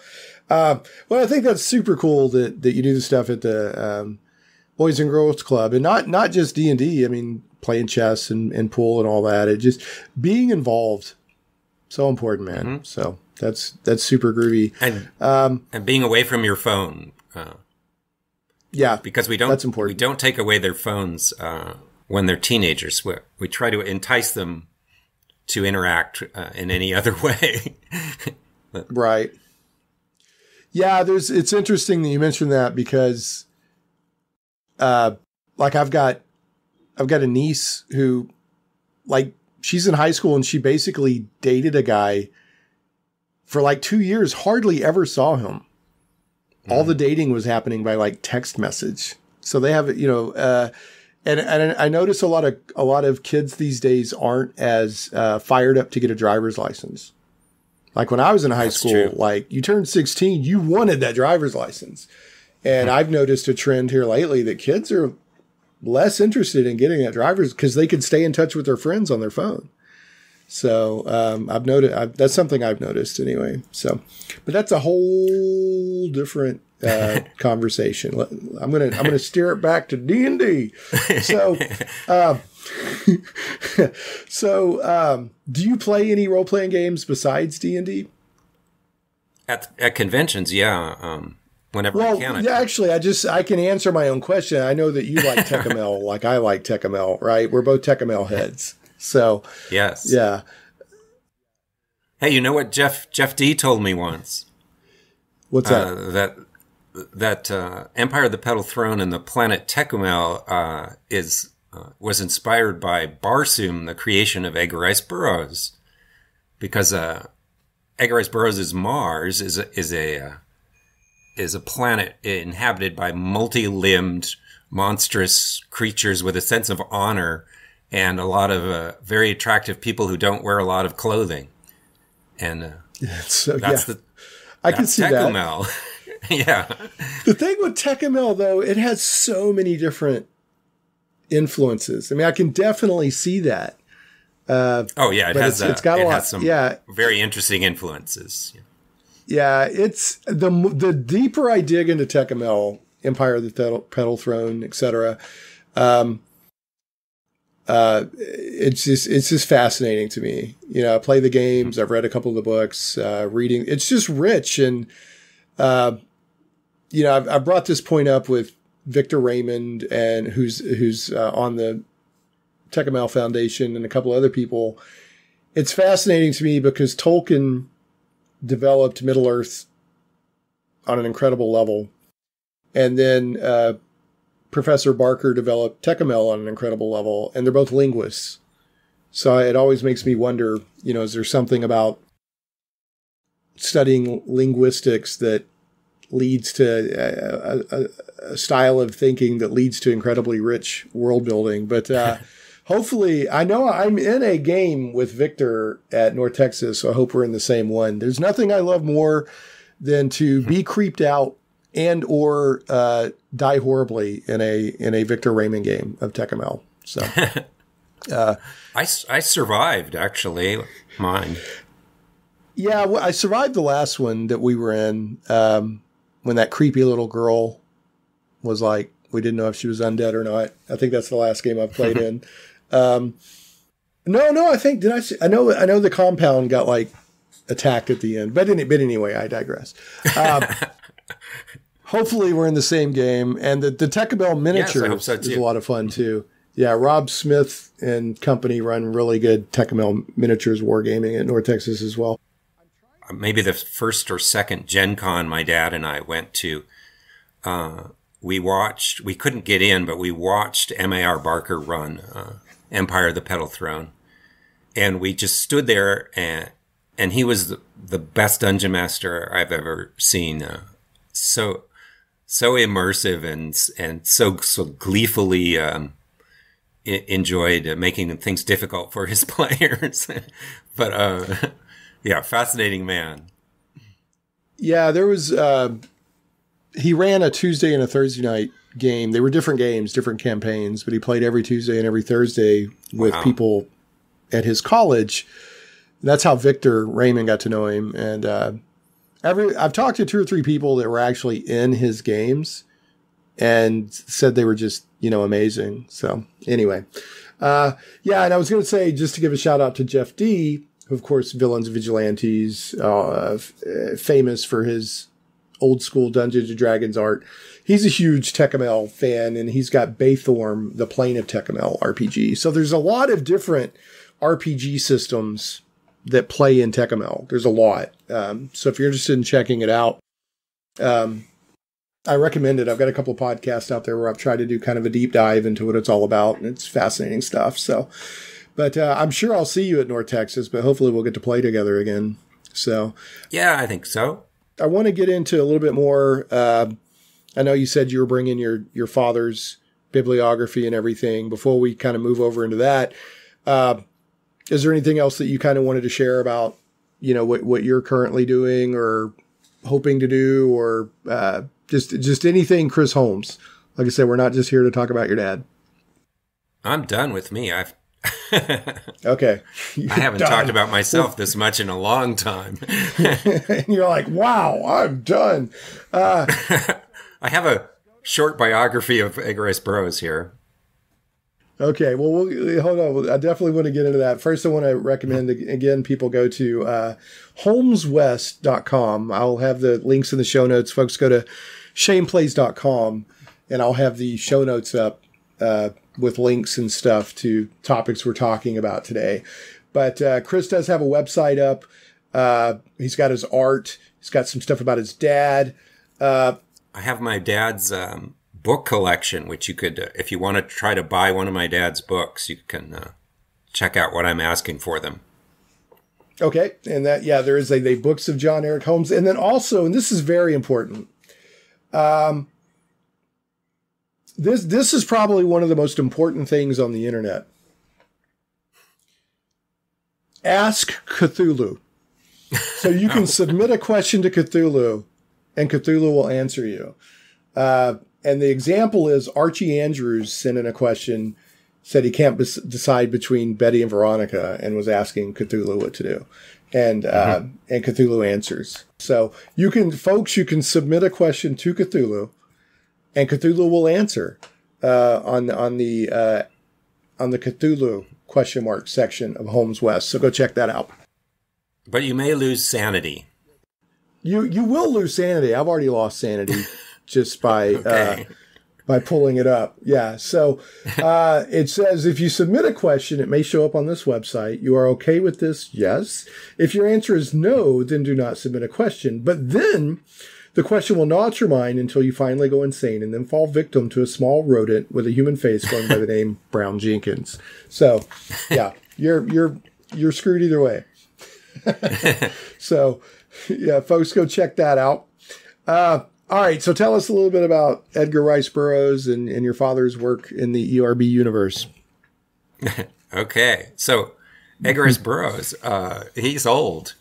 uh, well, I think that's super cool that that you do the stuff at the um, Boys and Girls Club, and not not just D and D. I mean, playing chess and, and pool and all that. It just being involved, so important, man. Mm-hmm. So that's that's super groovy. And Um, and being away from your phone uh, yeah, because we don't That's important. we don't take away their phones uh, when they're teenagers. We, we try to entice them to interact uh, in any other way. Right. Yeah, there's it's interesting that you mentioned that because uh like I've got I've got a niece who like she's in high school and she basically dated a guy for like 2 years hardly ever saw him. All the dating was happening by like text message. So they have you know uh and, and I notice a lot of a lot of kids these days aren't as uh, fired up to get a driver's license. Like when I was in high That's school, true. like you turned 16, you wanted that driver's license. And I've noticed a trend here lately that kids are less interested in getting that driver's because they can stay in touch with their friends on their phone. So um, I've noted I've, that's something I've noticed anyway. So, but that's a whole different uh, conversation. I'm gonna I'm gonna steer it back to D and D. So, um, so um, do you play any role playing games besides D and D? at at conventions, yeah. Um, whenever Well, I can, I yeah, actually, I just I can answer my own question. I know that you like Tekumel, like I like Tekumel, right? We're both Tekumel heads. So yes. yeah, Hey, you know what Jeff Jeff Dee told me once what's that? uh, that that uh, Empire of the Petal Throne and the planet Tekumel uh, is uh, was inspired by Barsoom, the creation of Edgar Rice Burroughs, because uh, Edgar Rice Burroughs' Mars is a, is a uh, is a planet inhabited by multi-limbed, monstrous creatures with a sense of honor and a lot of uh, very attractive people who don't wear a lot of clothing. And uh, so that's yeah, the I can see that. Tekumel. yeah. The thing with Tekumel though, it has so many different influences. I mean, I can definitely see that. Uh, Oh yeah, it has it's- uh, it's got a it lot- has some yeah. very interesting influences. yeah, it's the the deeper I dig into Tekumel, Empire of the Petal Throne, etc. Um, uh, it's just it's just fascinating to me. You know, I play the games. I've read a couple of the books. Uh, reading, it's just rich, and uh, you know, I've, I've brought this point up with Victor Raymond and who's who's uh, on the Tekumel Foundation and a couple other people. It's fascinating to me because Tolkien developed Middle Earth on an incredible level, and then uh, Professor Barker developed Tekumel on an incredible level, and they're both linguists. So it always makes me wonder, you know, is there something about studying linguistics that leads to a, a, a style of thinking that leads to incredibly rich world building? But uh, hopefully, I know I'm in a game with Victor at North Texas, so I hope we're in the same one. There's nothing I love more than to be creeped out and or uh, die horribly in a in a Victor Raymond game of Tekumel. So I I survived actually mine. yeah, well, I survived the last one that we were in um, when that creepy little girl was like we didn't know if she was undead or not. I think that's the last game I've played in. Um, no, no, I think did I? See, I know I know the compound got like attacked at the end, but any, but anyway, I digress. Um, hopefully, we're in the same game, and the the Tekumel miniatures hope so, is a lot of fun too. Yeah, Rob Smith and company run really good Tekumel miniatures wargaming at North Texas as well. maybe the first or second Gen Con my dad and I went to, uh, we watched, we couldn't get in, but we watched M.A.R. Barker run uh, Empire of the Petal Throne. And we just stood there and, and he was the, the best dungeon master I've ever seen. Uh, so, so immersive and, and so, so gleefully, um, enjoyed uh, making things difficult for his players. but, uh, yeah, fascinating man. Yeah, there was. Uh, he ran a Tuesday and a Thursday night game. They were different games, different campaigns, but he played every Tuesday and every Thursday with Wow. people at his college. That's how Victor Raymond got to know him. And uh, every I've talked to two or three people that were actually in his games, and said they were just, you know, amazing. So anyway, uh, yeah. And I was going to say, just to give a shout out to Jeff Dee, who, of course, Villains Vigilantes, uh, f- uh, famous for his old school Dungeons and Dragons art. He's a huge Tekumel fan, and he's got Bethorm, the Plane of Tekumel RPG. So there's a lot of different RPG systems that play in Tekumel. There's a lot. Um, so if you're interested in checking it out, um, I recommend it. I've got a couple of podcasts out there where I've tried to do kind of a deep dive into what it's all about, and it's fascinating stuff. So, but uh, I'm sure I'll see you at North Texas, but hopefully we'll get to play together again. So, Yeah, I think so. I want to get into a little bit more. Uh, I know you said you were bringing your your father's bibliography and everything. Before we kind of move over into that, uh, is there anything else that you kind of wanted to share about, you know, what what you're currently doing or hoping to do, or uh, just just anything, Chris Holmes? Like I said, we're not just here to talk about your dad. I'm done with me. I've Okay, I haven't Done. talked about myself this much in a long time. and you're like, wow, I'm done. I have a short biography of Egoist Burroughs here. Okay, well, we'll hold on. I definitely want to get into that. First, I want to recommend again people go to uh, holmeswest.com. I'll have the links in the show notes. Folks, go to shaneplays.com and I'll have the show notes up uh, with links and stuff to topics we're talking about today. But uh, Chris does have a website up. Uh, he's got his art. He's got some stuff about his dad. Uh, I have my dad's um, book collection, which you could, uh, if you want to try to buy one of my dad's books, you can uh, check out what I'm asking for them. Okay, and that yeah, there is a the books of John Eric Holmes, and then also, and this is very important. Um, this this is probably one of the most important things on the internet. Ask Cthulhu. So you can submit a question to Cthulhu, and Cthulhu will answer you. Uh, and the example is Archie Andrews sent in a question, said he can't bes- decide between Betty and Veronica, and was asking Cthulhu what to do, and uh, and Cthulhu answers. So you can, folks, you can submit a question to Cthulhu, and Cthulhu will answer uh, on on the uh, on the Cthulhu question mark section of Holmes West. So go check that out. But you may lose sanity. You you will lose sanity. I've already lost sanity just by uh, by pulling it up. Yeah. So uh, it says if you submit a question, it may show up on this website. You are okay with this? Yes. If your answer is no, then do not submit a question. But then the question will gnaw at your mind until you finally go insane and then fall victim to a small rodent with a human face going by the name Brown Jenkins. So yeah, you're you're you're screwed either way. so yeah, folks, go check that out. Uh, all right, so tell us a little bit about Edgar Rice Burroughs and, and your father's work in the ERB universe. Okay. So Edgar Rice Burroughs, uh, he's old.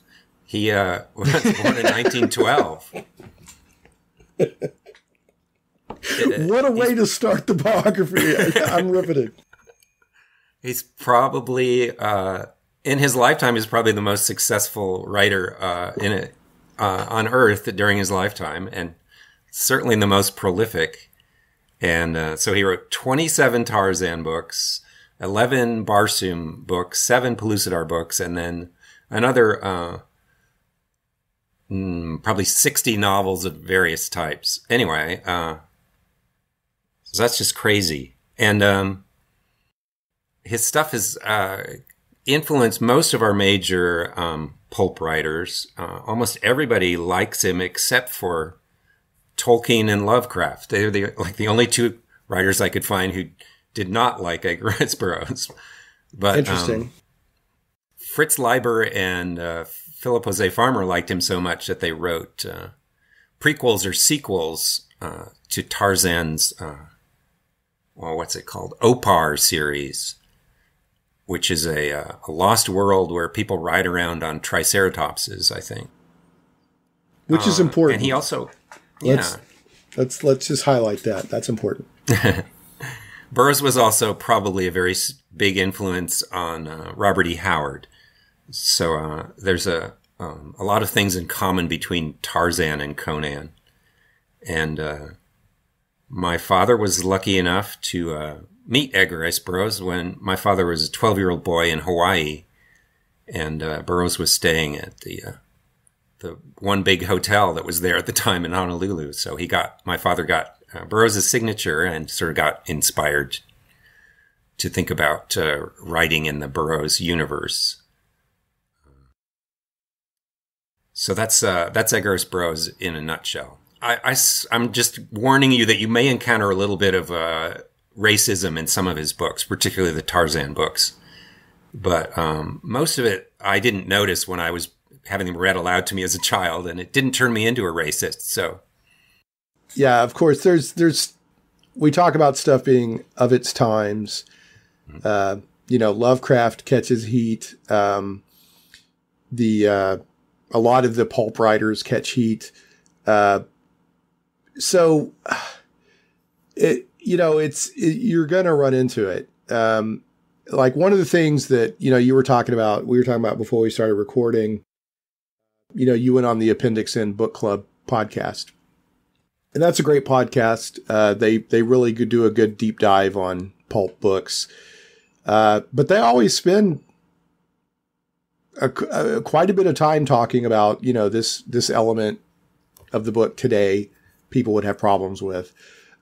He uh, was born in 1912. What a way to start the biography! I'm riveted. He's probably uh, in his lifetime. He's probably the most successful writer uh, in it uh, on Earth during his lifetime, and certainly the most prolific. And uh, so he wrote 27 Tarzan books, 11 Barsoom books, seven Pellucidar books, and then another uh, mm, probably 60 novels of various types. Anyway, uh, so that's just crazy. And um, his stuff has uh, influenced most of our major um, pulp writers. Uh, almost everybody likes him except for Tolkien and Lovecraft. They're the, like the only two writers I could find who did not like Edgar Rice Burroughs. But Interesting. um, Fritz Leiber and uh, Philip Jose Farmer liked him so much that they wrote uh, prequels or sequels uh, to Tarzan's, uh, well, what's it called? Opar series, which is a, uh, a lost world where people ride around on triceratopses, I think. Which is Uh, important. And he also, Let's- yeah. let's let's just highlight that. That's important. Burroughs was also probably a very big influence on uh, Robert E. Howard. So uh, there's a um, a lot of things in common between Tarzan and Conan, and uh, my father was lucky enough to uh, meet Edgar Rice Burroughs when my father was a 12 year old boy in Hawaii, and uh, Burroughs was staying at the uh, the one big hotel that was there at the time in Honolulu. So he got my father got uh, Burroughs' signature and sort of got inspired to think about uh, writing in the Burroughs universe. So that's uh, that's Edgar Rice Burroughs in a nutshell. I, I, am just warning you that you may encounter a little bit of uh, racism in some of his books, particularly the Tarzan books. But um, most of it I didn't notice when I was having them read aloud to me as a child, and it didn't turn me into a racist. So, yeah, of course, there's there's we talk about stuff being of its times. Mm-hmm. Uh, you know, Lovecraft catches heat. Um, the uh, a lot of the pulp writers catch heat. Uh, so, it you know, it's it, you're gonna run into it. Um, like one of the things that you know you were talking about, we were talking about before we started recording you know, you went on the Appendix N Book Club podcast, and that's a great podcast. Uh, they they really do a good deep dive on pulp books, uh, but they always spend a, a, quite a bit of time talking about you know this this element of the book today people would have problems with.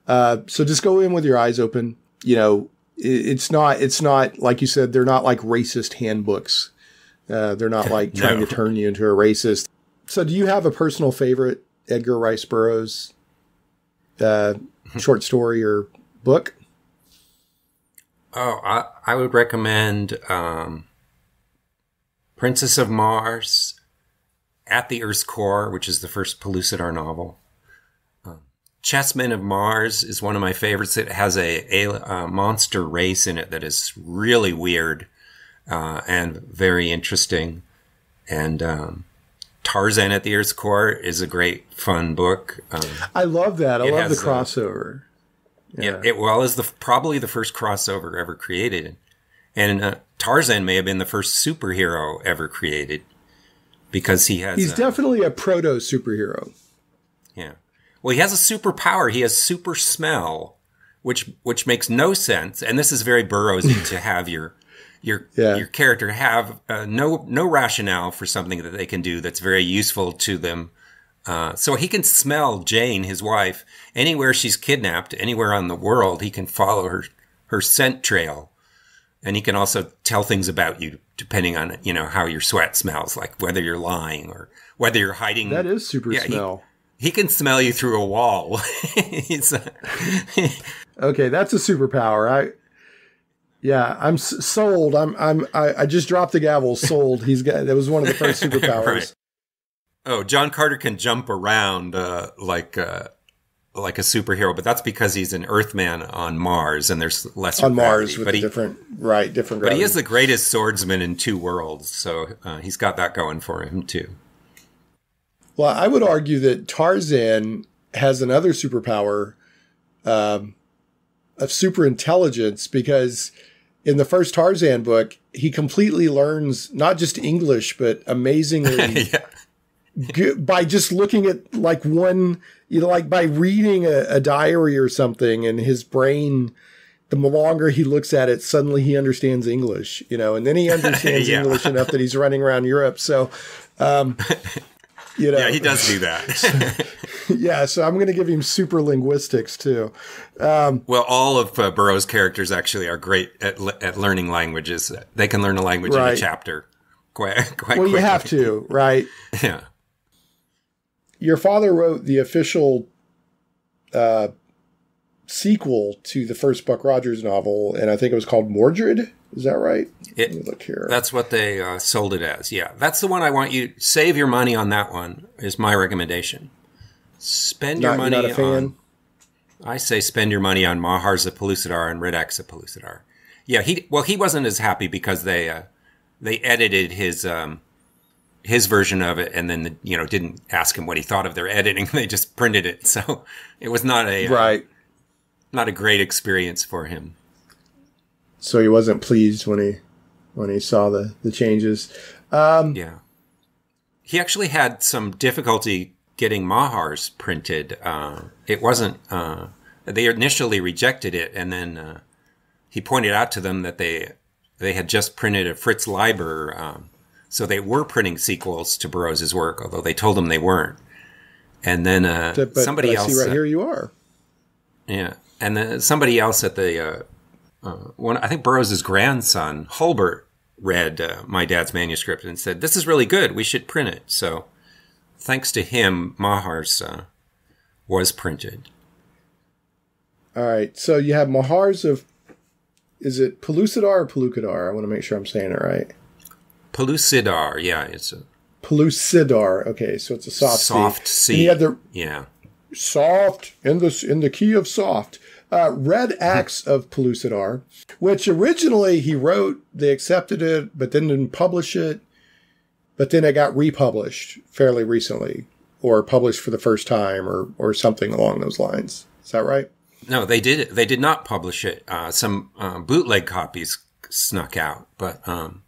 Uh, so just go in with your eyes open. You know, it, it's not it's not like you said they're not like racist handbooks uh, they're not like trying no. to turn you into a racist. So, do you have a personal favorite Edgar Rice Burroughs uh, short story or book? Oh, I, I would recommend um, Princess of Mars, At the Earth's Core, which is the first Pellucidar novel. Um, Chessmen of Mars is one of my favorites. It has a, a, a monster race in it that is really weird uh, and very interesting. And um, Tarzan at the Earth's Core is a great, fun book. Um, I love that. I love the crossover. A, yeah. It, it, well is the probably the first crossover ever created, and uh, Tarzan may have been the first superhero ever created because he has. He's uh, definitely a proto superhero. Yeah. Well, he has a superpower. He has super smell, which which makes no sense. And this is very Burroughsy to have your your yeah. your character have uh, no no rationale for something that they can do that's very useful to them. Uh, so he can smell Jane, his wife, anywhere she's kidnapped, anywhere on the world. He can follow her her scent trail, and he can also tell things about you depending on you know how your sweat smells, like whether you're lying or whether you're hiding. That is super yeah, smell. He, he, can smell you through a wall. okay, that's a superpower. I yeah, I'm sold. I'm I'm I, I, just dropped the gavel. Sold. He's got that was one of the first superpowers. right. Oh, John Carter can jump around uh, like uh, like a superhero, but that's because he's an Earthman on Mars, and there's less on Mars with but he, different right different. Gravity. But he is the greatest swordsman in two worlds, so uh, he's got that going for him too. Well, I would argue that Tarzan has another superpower um, of super intelligence because in the first Tarzan book, he completely learns not just English, but amazingly yeah. By just looking at like one, you know, like by reading a, a diary or something, and his brain, the longer he looks at it, suddenly he understands English, you know, and then he understands yeah. English enough that he's running around Europe. So, um, you know, yeah, he does do that. yeah, so I'm going to give him super linguistics too. Um, well, all of uh, Burroughs' characters actually are great at, at learning languages. They can learn a language right. in a chapter quite, quite well, quickly. you have to, right? yeah. Your father wrote the official uh, sequel to the first Buck Rogers novel, and I think it was called Mordred. Is that right? It, look here. That's what they uh, sold it as. Yeah, that's the one I want you save your money on. That one is my recommendation. Spend not, your money not a fan? on. I say spend your money on Mahar's of Pellucidar and Red Axe of Pellucidar. Yeah, he well he wasn't as happy because they uh, they edited his um, his version of it and then the, you know didn't ask him what he thought of their editing. They just printed it, so it was not a uh, right. Uh, not a great experience for him so he wasn't pleased when he when he saw the the changes. Um, yeah, he actually had some difficulty getting Mahars printed. Uh, it wasn't uh, they initially rejected it, and then uh, he pointed out to them that they they had just printed a Fritz Leiber, um, so they were printing sequels to Burroughs' work, although they told him they weren't. And then uh, But, somebody but I else, see right uh, here you are. yeah, and then somebody else at the uh, uh, one, I think Burroughs' grandson Hulbert read uh, my dad's manuscript and said, "This is really good. We should print it." So, thanks to him, Mahar's uh, was printed. All right. So you have Mahars of, is it Pellucidar or Pellucidar? I want to make sure I'm saying it right. Pellucidar, yeah, it's a Pellucidar. Okay, so it's a soft, soft C. C. And the yeah, soft in the in the key of soft. Uh, Red Axe of Pellucidar, which originally he wrote, they accepted it, but then didn't publish it. But then it got republished fairly recently, or published for the first time, or or something along those lines. Is that right? no, they did they did not publish it. Uh, some uh, bootleg copies snuck out, but um,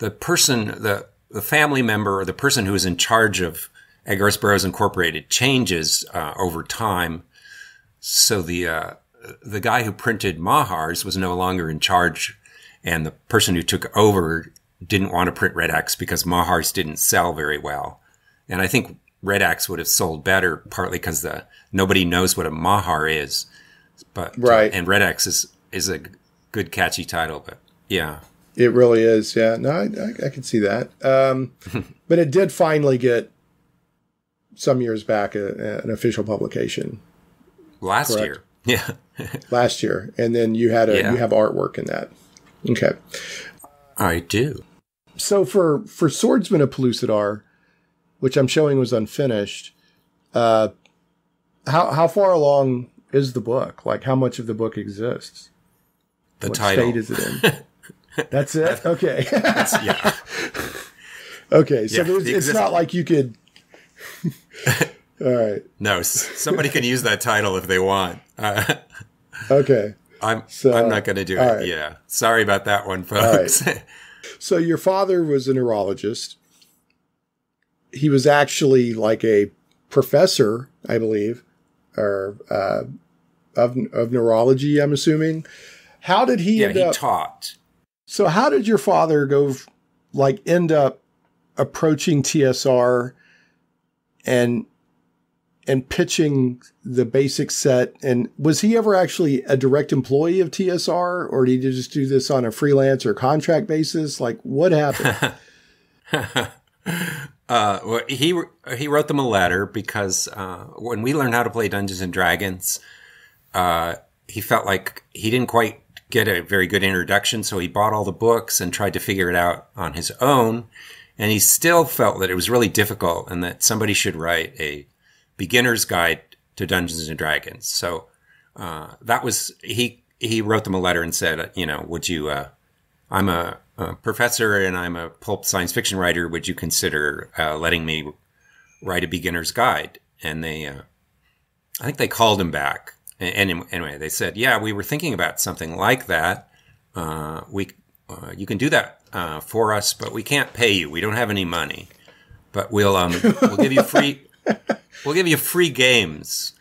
the person the the family member or the person who is in charge of Edgar Burroughs Incorporated changes uh, over time. So the uh, the guy who printed Mahar's was no longer in charge, and the person who took over didn't want to print Red Axe because Mahar's didn't sell very well. And I think Red Axe would have sold better, partly because the nobody knows what a Mahar is, but Right. and Red Axe is is a good catchy title, but yeah, It really is. Yeah. No, I, I, I can see that. Um, but it did finally get some years back a, a- an official publication last Correct. year, yeah, last year, and then you had a Yeah. you have artwork in that. Okay. I do. So for for Swordsman of Pellucidar, which I'm showing was unfinished, uh, how how far along is the book? Like how much of the book exists? The what title, state is it in? That's it. Okay. yeah, okay. So Yeah, it's not like you could. All right. no, somebody can use that title if they want. Uh, Okay. I'm So, I'm not going to do it. right. Yeah, sorry about that one, folks. So your father was a neurologist. He was actually like a professor, I believe, or uh, of of neurology. I'm assuming. How did he yeah, he up? taught. So how did your father go, like, end up approaching TSR and and pitching the basic set? And was he ever actually a direct employee of TSR, or did he just do this on a freelance or contract basis? Like, what happened? Uh, well, he he wrote them a letter because uh, when we learned how to play Dungeons and Dragons, uh, he felt like he didn't quite get a very good introduction, so he bought all the books and tried to figure it out on his own. And he still felt that it was really difficult and that somebody should write a beginner's guide to Dungeons and Dragons. So uh, that was he. He wrote them a letter and said, you know, would you? Uh, I'm a, a professor and I'm a pulp science fiction writer. Would you consider uh, letting me write a beginner's guide? And they, uh, I think they called him back. And, anyway, they said, yeah, we were thinking about something like that. Uh, we, uh, you can do that uh, for us, but we can't pay you. We don't have any money, but we'll um, we'll give you free, we'll give you free games.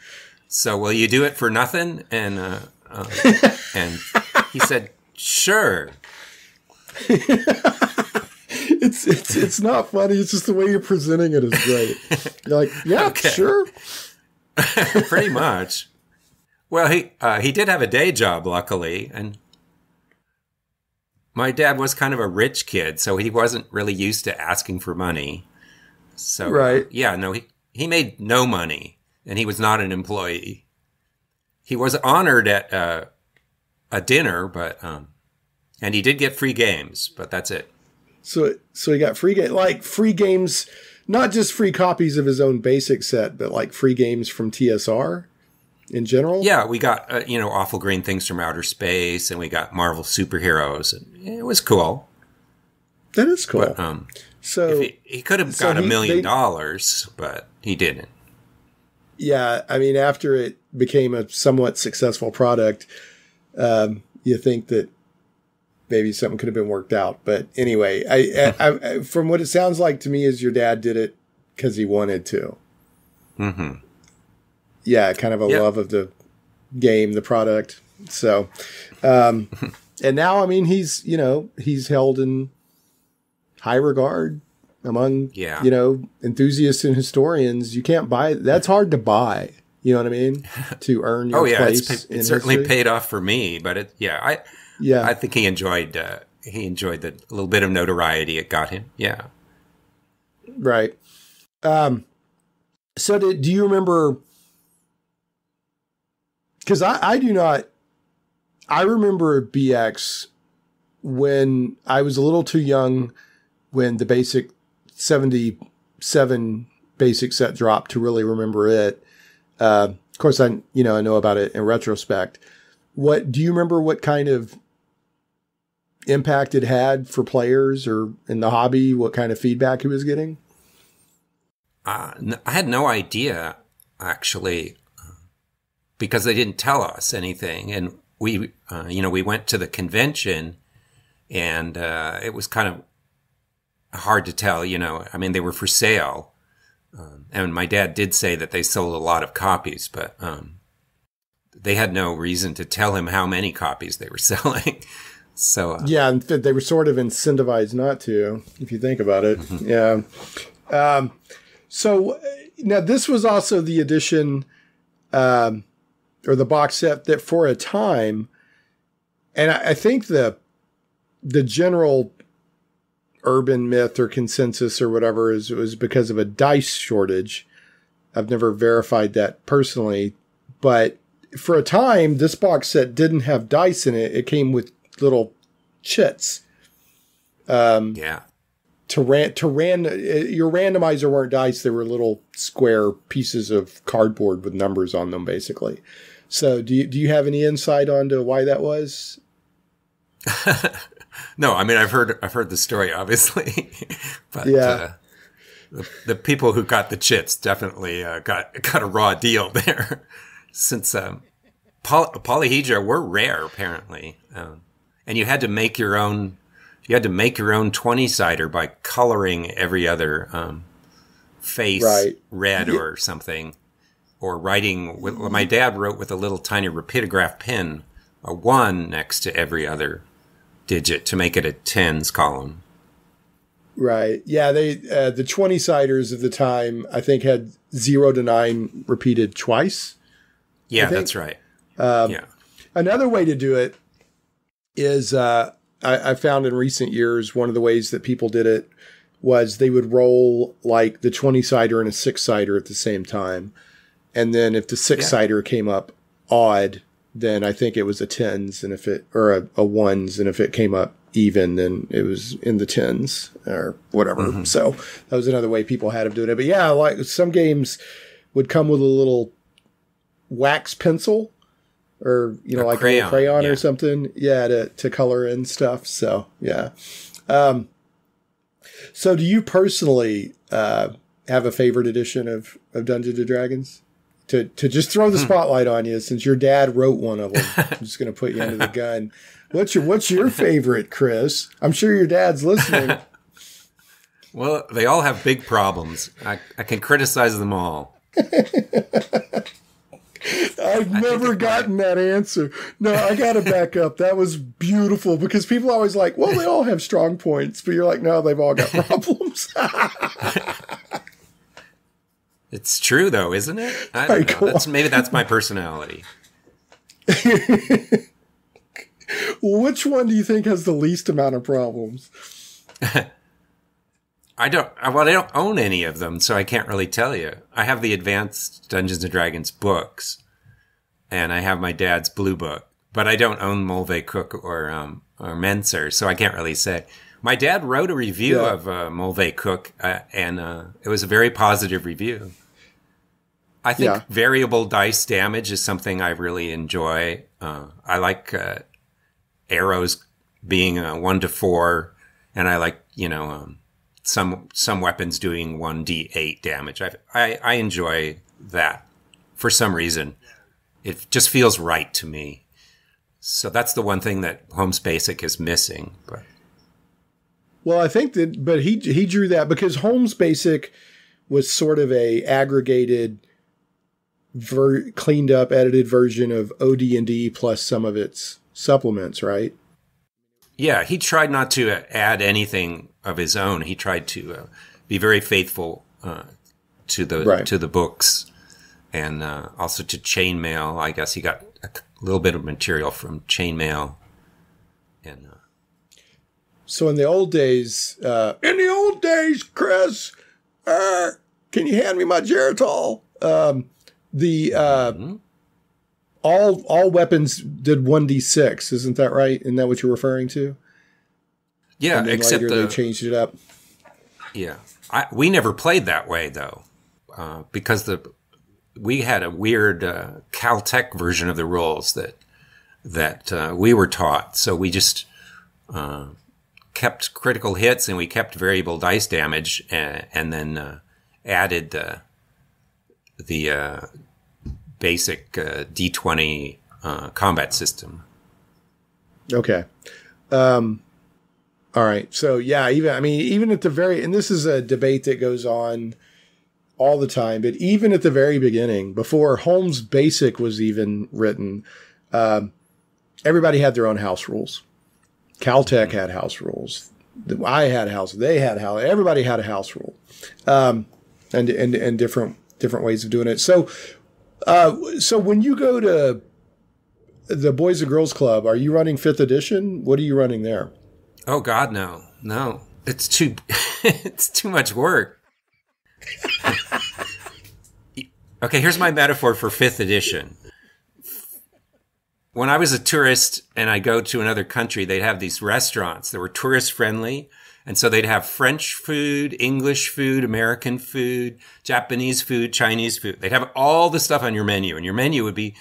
So will you do it for nothing? And uh, uh, and he said, sure. it's it's it's not funny. It's just the way you're presenting it is great. You're like, yeah, Okay. sure. pretty much. Well, he uh, he did have a day job, luckily, and my dad was kind of a rich kid, so he wasn't really used to asking for money. So, uh, Right. yeah, no, he he made no money, and he was not an employee. He was honored at uh, a dinner, but um, and he did get free games, but that's it. So so he got free game like free games, not just free copies of his own basic set, but like free games from TSR in general. Yeah, we got uh, you know awful green things from outer space, and we got Marvel superheroes, and it was cool. that is cool. But um, so he, he could have so got a million they- dollars, but he didn't. yeah, I mean, after it became a somewhat successful product, um, you think that maybe something could have been worked out. But anyway, I, I, I from what it sounds like to me, is your dad did it because he wanted to. hmm Yeah, kind of a Yeah. love of the game, the product. So, um, and now I mean he's you know he's held in high regard among Yeah. you know enthusiasts and historians. You can't buy that's hard to buy. You know what I mean? To earn your Oh yeah, place it's, pa- in it certainly history. paid off for me. But it, yeah, I Yeah, I think he enjoyed uh, he enjoyed the little bit of notoriety it got him. Yeah. Right. Um, so did, do you remember? Because I, I do not. I remember BX when I was a little too young when the basic 77 basic set dropped to really remember it. Uh, of course, I you know I know about it in retrospect. What do you remember? What kind of impact it had for players or in the hobby? What kind of feedback he was getting? Uh, I had no idea actually because they didn't tell us anything, and we, uh, you know, we went to the convention, and uh, it was kind of hard to tell. You know, I mean, they were for sale, um, and my dad did say that they sold a lot of copies, but um, they had no reason to tell him how many copies they were selling. so uh, Yeah, and they were sort of incentivized not to, if you think about it. Yeah. Um, so uh, now this was also the edition, um, or the box set that for a time, and I, I think the the general urban myth or consensus or whatever is it was because of a dice shortage. I've never verified that personally, but for a time, this box set didn't have dice in it. It came with little chits yeah, to ran to ran uh, your randomizer weren't dice they were little square pieces of cardboard with numbers on them basically so do you do you have any insight onto why that was? No, I mean I've heard I've heard the story obviously, but Yeah. uh, the, the people who got the chits definitely uh, got got a raw deal there, since um, poly- polyhedra were rare apparently, um, and you had to make your own you had to make your own twenty sider by coloring every other um, face Right. red or something, or writing. With, well, my dad wrote with a little tiny rapidograph pen, a one next to every other digit to make it a tens column. right yeah they uh, the 20 siders of the time i think had 0 to 9 repeated twice Yeah, that's right. Um, yeah. Another way to do it is uh, I, I found in recent years one of the ways that people did it was they would roll like the 20 sider and a six sider at the same time. And then if the six sider came up odd, then I think it was a tens. And if it, or a, a ones, and if it came up even, then it was in the tens or whatever. So that was another way people had of doing it. But yeah, like some games would come with a little wax pencil or you know A like a crayon, crayon yeah. or something yeah to, to color in stuff so yeah um so do you personally uh have a favorite edition of of dungeons and dragons to to just throw the Hmm. spotlight on you since your dad wrote one of them i'm just going to put you under the gun what's your what's your favorite chris i'm sure your dad's listening Well, they all have big problems. I, I can criticize them all. I've never gotten that answer. No, I got to back up. That was beautiful because people are always like, well, they all have strong points, but you're like, no, they've all got problems. It's true, though, isn't it? I don't know. That's, maybe that's my personality. Which one do you think has the least amount of problems? I don't. Well, I don't own any of them, so I can't really tell you. I have the advanced Dungeons and Dragons books, and I have my dad's blue book, but I don't own Moldvay Cook or um, or Mentzer, so I can't really say. My dad wrote a review Yeah. of uh, Moldvay Cook, uh, and uh, it was a very positive review. I think Yeah. variable dice damage is something I really enjoy. Uh, I like uh, arrows being uh, one to four, and I like you know um, some some weapons doing one d eight damage. I, I I enjoy that for some reason. It just feels right to me. So that's the one thing that Holmes Basic is missing. But Well, I think that, but he he drew that because Holmes Basic was sort of a aggregated ver- cleaned up, edited version of OD&D plus some of its supplements, right? Yeah, he tried not to add anything of his own. He tried to uh, be very faithful uh, to the Right. to the books, and uh, also to chainmail. I guess he got a little bit of material from chainmail, and uh, So in the old days, uh, in the old days, Chris, uh, can you hand me my Geritol? Um, the uh, all all weapons did one d six, isn't that right? Isn't that what you're referring to? yeah, except the they changed it up. Yeah, I, we never played that way though, uh, because the we had a weird uh, Caltech version of the rules that that uh, we were taught. So we just uh, kept critical hits and we kept variable dice damage, and, and then uh, added the the uh, basic uh, D twenty uh, combat system. Okay. Um, all right. So yeah, even I mean, even at the very and this is a debate that goes on all the time, but even at the very beginning, before Holmes Basic was even written, um, everybody had their own house rules. Caltech had house rules. I had house. They had house. Everybody had a house rule, um, and and and different different ways of doing it. So, uh, so when you go to the Boys and Girls Club, are you running fifth edition? What are you running there? Oh God, no, no! It's too it's too much work. okay, here's my metaphor for fifth edition. When I was a tourist and I go to another country, they'd have these restaurants that were tourist friendly. And so they'd have French food, English food, American food, Japanese food, Chinese food. They'd have all the stuff on your menu and your menu would be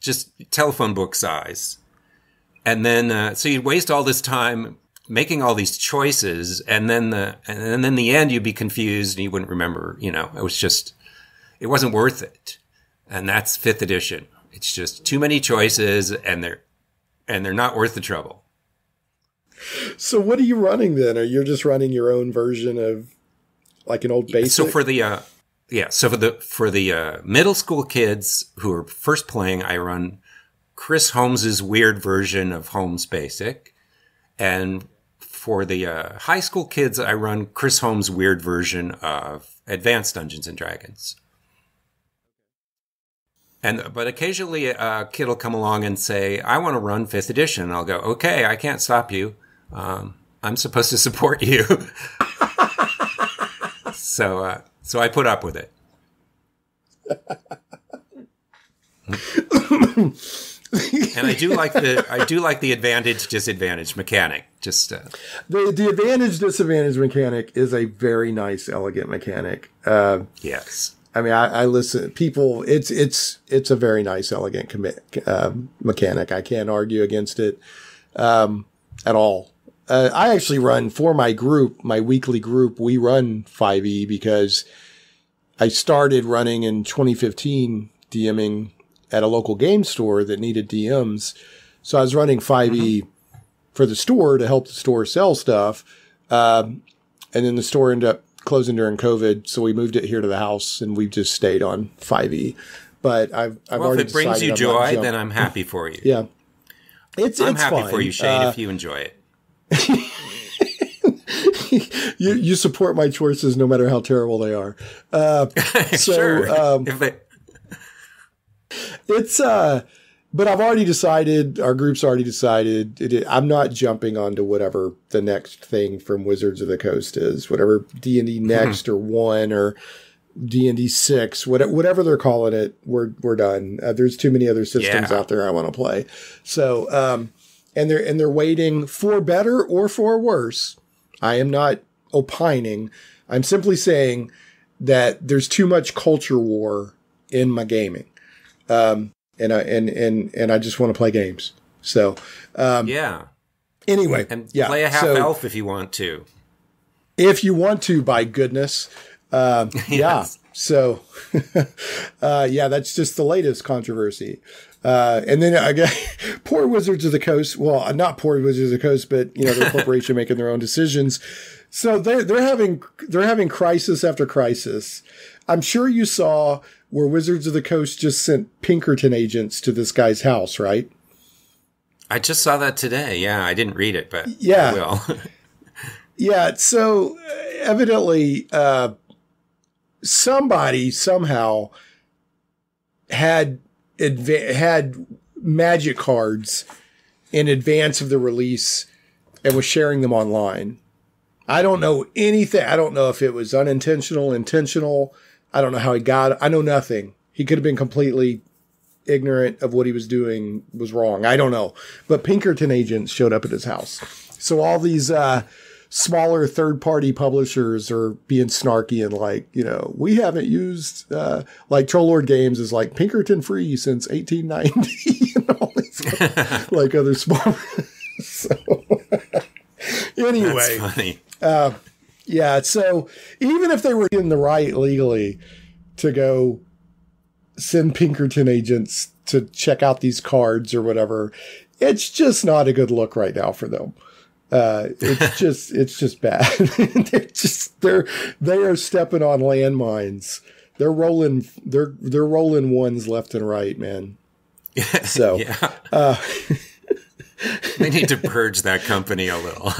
just telephone book size. And then, uh, so you'd waste all this time making all these choices. And then the, and then the end, you'd be confused and you wouldn't remember, you know, it was just, it wasn't worth it. And that's fifth edition. It's just too many choices and they're, and they're not worth the trouble. So what are you running then? Are you just running your own version of like an old basic? So for the, uh, yeah, so for the, for the, uh, middle school kids who are first playing, I run Chris Holmes's weird version of Holmes Basic. And for the, uh, high school kids, I run Chris Holmes' weird version of Advanced Dungeons and Dragons. And but occasionally a kid will come along and say, "I want to run fifth edition." And I'll go, "Okay, I can't stop you. Um, I'm supposed to support you." so, uh, so I put up with it. and I do like the I do like the advantage disadvantage mechanic. Just uh, the the advantage disadvantage mechanic is a very nice, elegant mechanic. Uh, yes, I mean, I, I listen. People, it's it's it's a very nice, elegant commit, uh, mechanic. I can't argue against it um, at all. Uh, I actually run for my group, my weekly group. We run 5e because I started running in 2015 DMing at a local game store that needed DMs. So I was running 5e for the store to help the store sell stuff. Um, and then the store ended up closing during COVID. So we moved it here to the house and we've just stayed on 5e. But I've, I've well, already if it brings you I'm joy, then I'm happy for you. yeah. It's, I'm it's happy fine. for you, Shane, Uh, if you enjoy it. you, you support my choices no matter how terrible they are. Uh, so, sure. um, it's uh but I've already decided our group's already decided it, I'm not jumping onto whatever the next thing from Wizards of the Coast is whatever D&D next or 1 or D&D 6 whatever, whatever they're calling it we're we're done. Uh, there's too many other systems Yeah. out there I want to play. So um and they're and they're waiting for better or for worse. I am not opining. I'm simply saying that there's too much culture war in my gaming and I and and and I just want to play games. So yeah, anyway, and yeah. play a half so elf if you want to. if you want to, by goodness, um, Yes. yeah. So, uh, yeah, that's just the latest controversy. Uh, and then I got poor Wizards of the Coast. Well, not poor Wizards of the Coast, but you know, the corporation making their own decisions. So they're they're having they're having crisis after crisis. I'm sure you saw where Wizards of the Coast just sent Pinkerton agents to this guy's house, right? I just saw that today. Yeah, I didn't read it, but Yeah. Yeah, so uh, evidently, uh, somebody somehow had adva- had magic cards in advance of the release and was sharing them online. I don't know anything. I don't know if it was unintentional, intentional. I don't know how he got it. I know nothing. He could have been completely ignorant of what he was doing was wrong. I don't know. But Pinkerton agents showed up at his house. So all these uh, smaller third party publishers are being snarky and like, you know, we haven't used uh, like Troll Lord Games is like Pinkerton free since 1890 and all these like other small. so anyway, That's funny. Yeah. So even if they were in the right legally to go send Pinkerton agents to check out these cards or whatever, it's just not a good look right now for them. Uh, it's just it's just bad. they're just they're they are stepping on landmines. They're rolling they're they're rolling ones left and right, man. So Yeah. uh, they need to purge that company a little.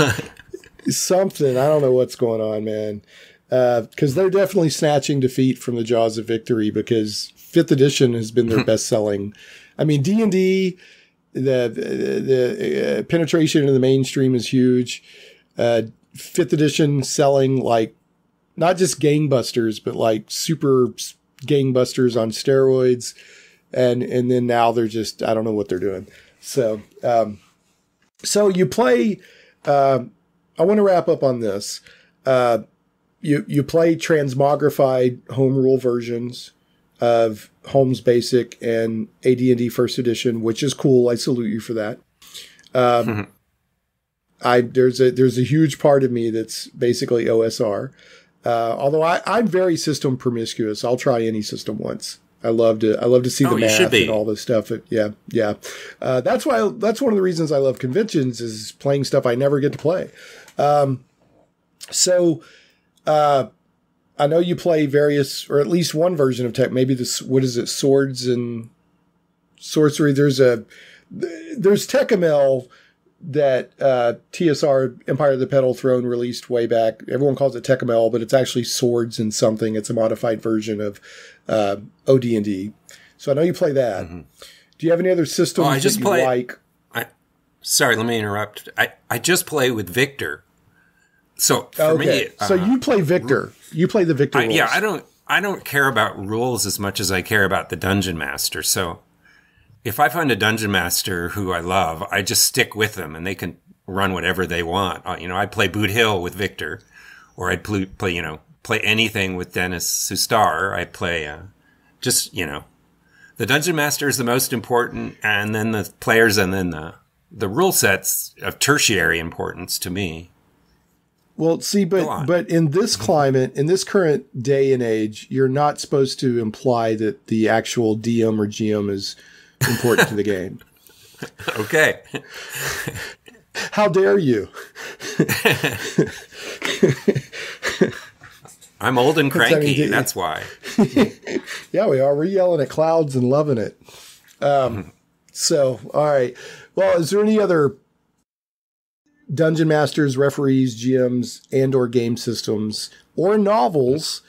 Something. I don't know what's going on, man. Because they're definitely snatching defeat from the jaws of victory. Because fifth edition has been their best selling. I mean, D and D, the the uh, penetration into the mainstream is huge. Uh, fifth edition selling like not just gangbusters, but like super gangbusters on steroids. And and then now they're just I don't know what they're doing. So um, so you play. Uh, I want to wrap up on this. Uh, you you play transmogrified home rule versions of Holmes Basic and AD&D First Edition, which is cool. I salute you for that. Um, I there's a there's a huge part of me that's basically OSR. Uh, although I, I'm very system promiscuous. I'll try any system once. I love to I love to see Oh, the math and all this stuff. Yeah, yeah. Uh, that's why that's one of the reasons I love conventions is playing stuff I never get to play. Um, so uh, I know you play various or at least one version of tech. Maybe this what is it? Swords and sorcery. There's a there's Tekumel that uh, TSR Empire of the Petal Throne released way back. Everyone calls it Tekumel, but it's actually Swords and something. It's a modified version of uh, OD&D. So I know you play that. Do you have any other systems Oh, I just that you play- like? Sorry, let me interrupt. I, I just play with Victor. So for Okay, me, so uh, you play Victor. You play the Victor. I, yeah. I don't I don't care about rules as much as I care about the dungeon master. So if I find a dungeon master who I love, I just stick with them and they can run whatever they want. Uh, you know, I play Boot Hill with Victor, or I'd play, play you know play anything with Dennis Sustare. I play uh, just you know the dungeon master is the most important, and then the players, and then the the rule sets of tertiary importance to me. Well, see, but but in this climate, in this current day and age, you're not supposed to imply that the actual DM or GM is important to the game. Okay. How dare you? I'm old and cranky. That's why. Yeah, we are. We're yelling at clouds and loving it. Um, so, all right. Well, is there any other dungeon masters, referees, GMs, and or game systems or novels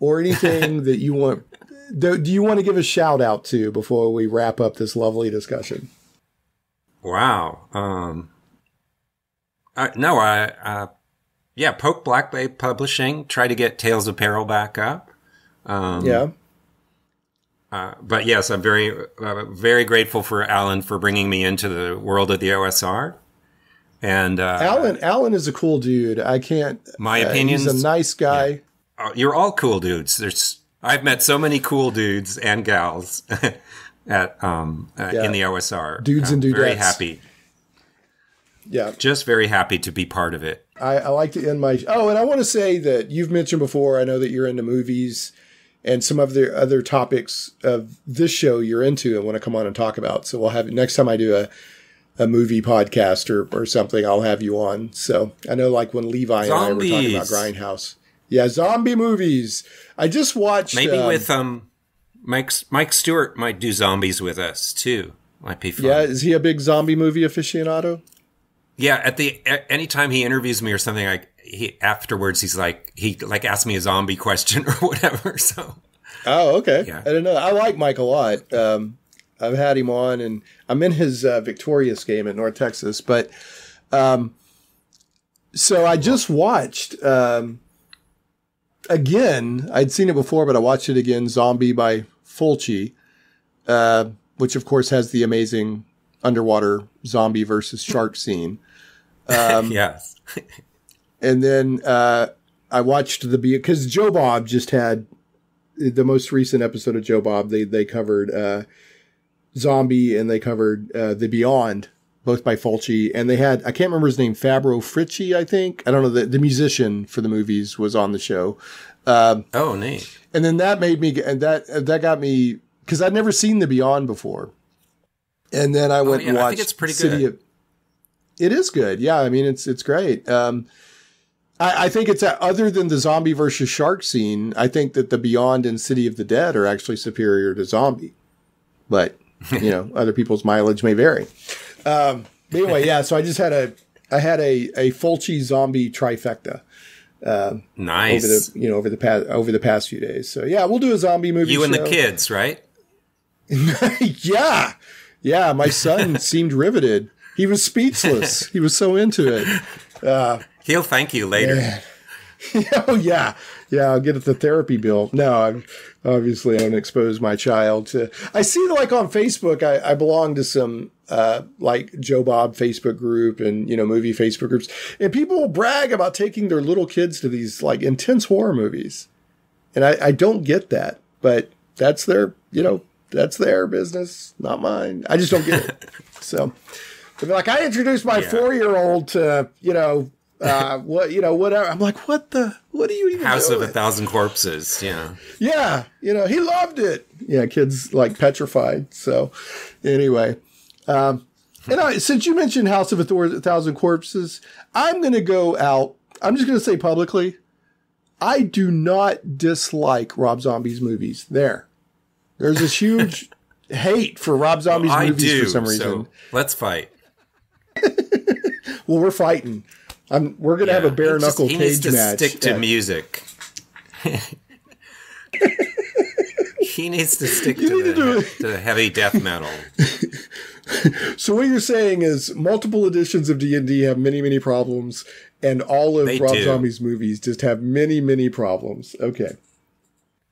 or anything that you want? Do, do you want to give a shout out to before we wrap up this lovely discussion? Wow. Um, uh, no, I, uh, yeah, Poke Black Blade Publishing, try to get Tales of Peril back up. Um, yeah. Uh, but yes, I'm very, uh, very grateful for Alan for bringing me into the world of the OSR. And, uh, Alan Alan is a cool dude. I can't. My uh, opinions- He's a nice guy. uh, you're all cool dudes. There's, I've met so many cool dudes and gals at, um, uh, Yeah. in the OSR. Dudes I'm and Very happy. Yeah. Just very happy to be part of it. I, I like to end my. Oh, and I want to say that you've mentioned before. I know that you're into movies and some of the other topics of this show you're into and want to come on and talk about. So we'll have next time I do a a movie podcast or, or something, I'll have you on. So I know like when Levi and I were talking about Grindhouse. Yeah, zombie movies. I just watched Maybe um, with um, Mike Mike Stewart might do zombies with us too. Might be fun. Yeah, is he a big zombie movie aficionado? Yeah, at the anytime he interviews me or something, like he afterwards he's like he like asked me a zombie question or whatever. So Oh, okay. Yeah. I don't know. I like Mike a lot. Um, I've had him on, and I'm in his uh, Victorious game in North Texas. But um, so I just watched um, again. I'd seen it before, but I watched it again. Zombie by Fulci, uh, which of course has the amazing underwater zombie versus shark scene. Um, yes, and then uh, I watched the because Joe Bob just had the most recent episode of Joe Bob. They they covered uh, Zombie and they covered uh, The Beyond, both by Fulci, and they had I can't remember his name, Fabio Frizzi, I think. I don't know the the musician for the movies was on the show, oh neat. and then that made me and that that got me because I'd never seen The Beyond before, and then I went yeah, and I watched think it's pretty City good. Of, it is good, yeah. I mean, it's it's great. Um, I, I think it's a, other than the zombie versus shark scene. I think that the Beyond and City of the Dead are actually superior to Zombie, but you know, other people's mileage may vary. Um, anyway, yeah. So I just had a I had a a Fulci zombie trifecta over Nice. the you know over the past over the past few days. So yeah, we'll do a zombie movie. you and the kids, right? yeah, yeah. My son seemed riveted. He was speechless. He was so into it. He'll thank you later. oh yeah, yeah. I'll get the therapy bill. No, I'm obviously I don't expose my child to. I see like on Facebook. I, I belong to some uh, like Joe Bob Facebook group and you know movie Facebook groups, and people will brag about taking their little kids to these like intense horror movies, and I, I don't get that, but that's their you know that's their business, not mine. I just don't get it. so. Like, I introduced my Yeah. four year old to, you know, uh, what, you know, whatever. I'm like, what the, what are you even House doing? of a Thousand Corpses. Yeah. Yeah, you know, he loved it. Yeah, kids like petrified. So, anyway, um, and I, since you mentioned House of a Thousand Corpses, I'm going to go out. I'm just going to say publicly, I do not dislike Rob Zombie's movies. There, there's this huge hate for Rob Zombie's I movies do. for some reason. So let's fight. Well, we're fighting. I'm, we're going to have a bare He just- knuckle he needs cage to match. Stick to at- music. he needs to stick to, need to the, to the heavy death metal. So what you're saying is multiple editions of D&D have many, many problems, and all of They Rob do. Zombie's movies just have many, many problems. Okay.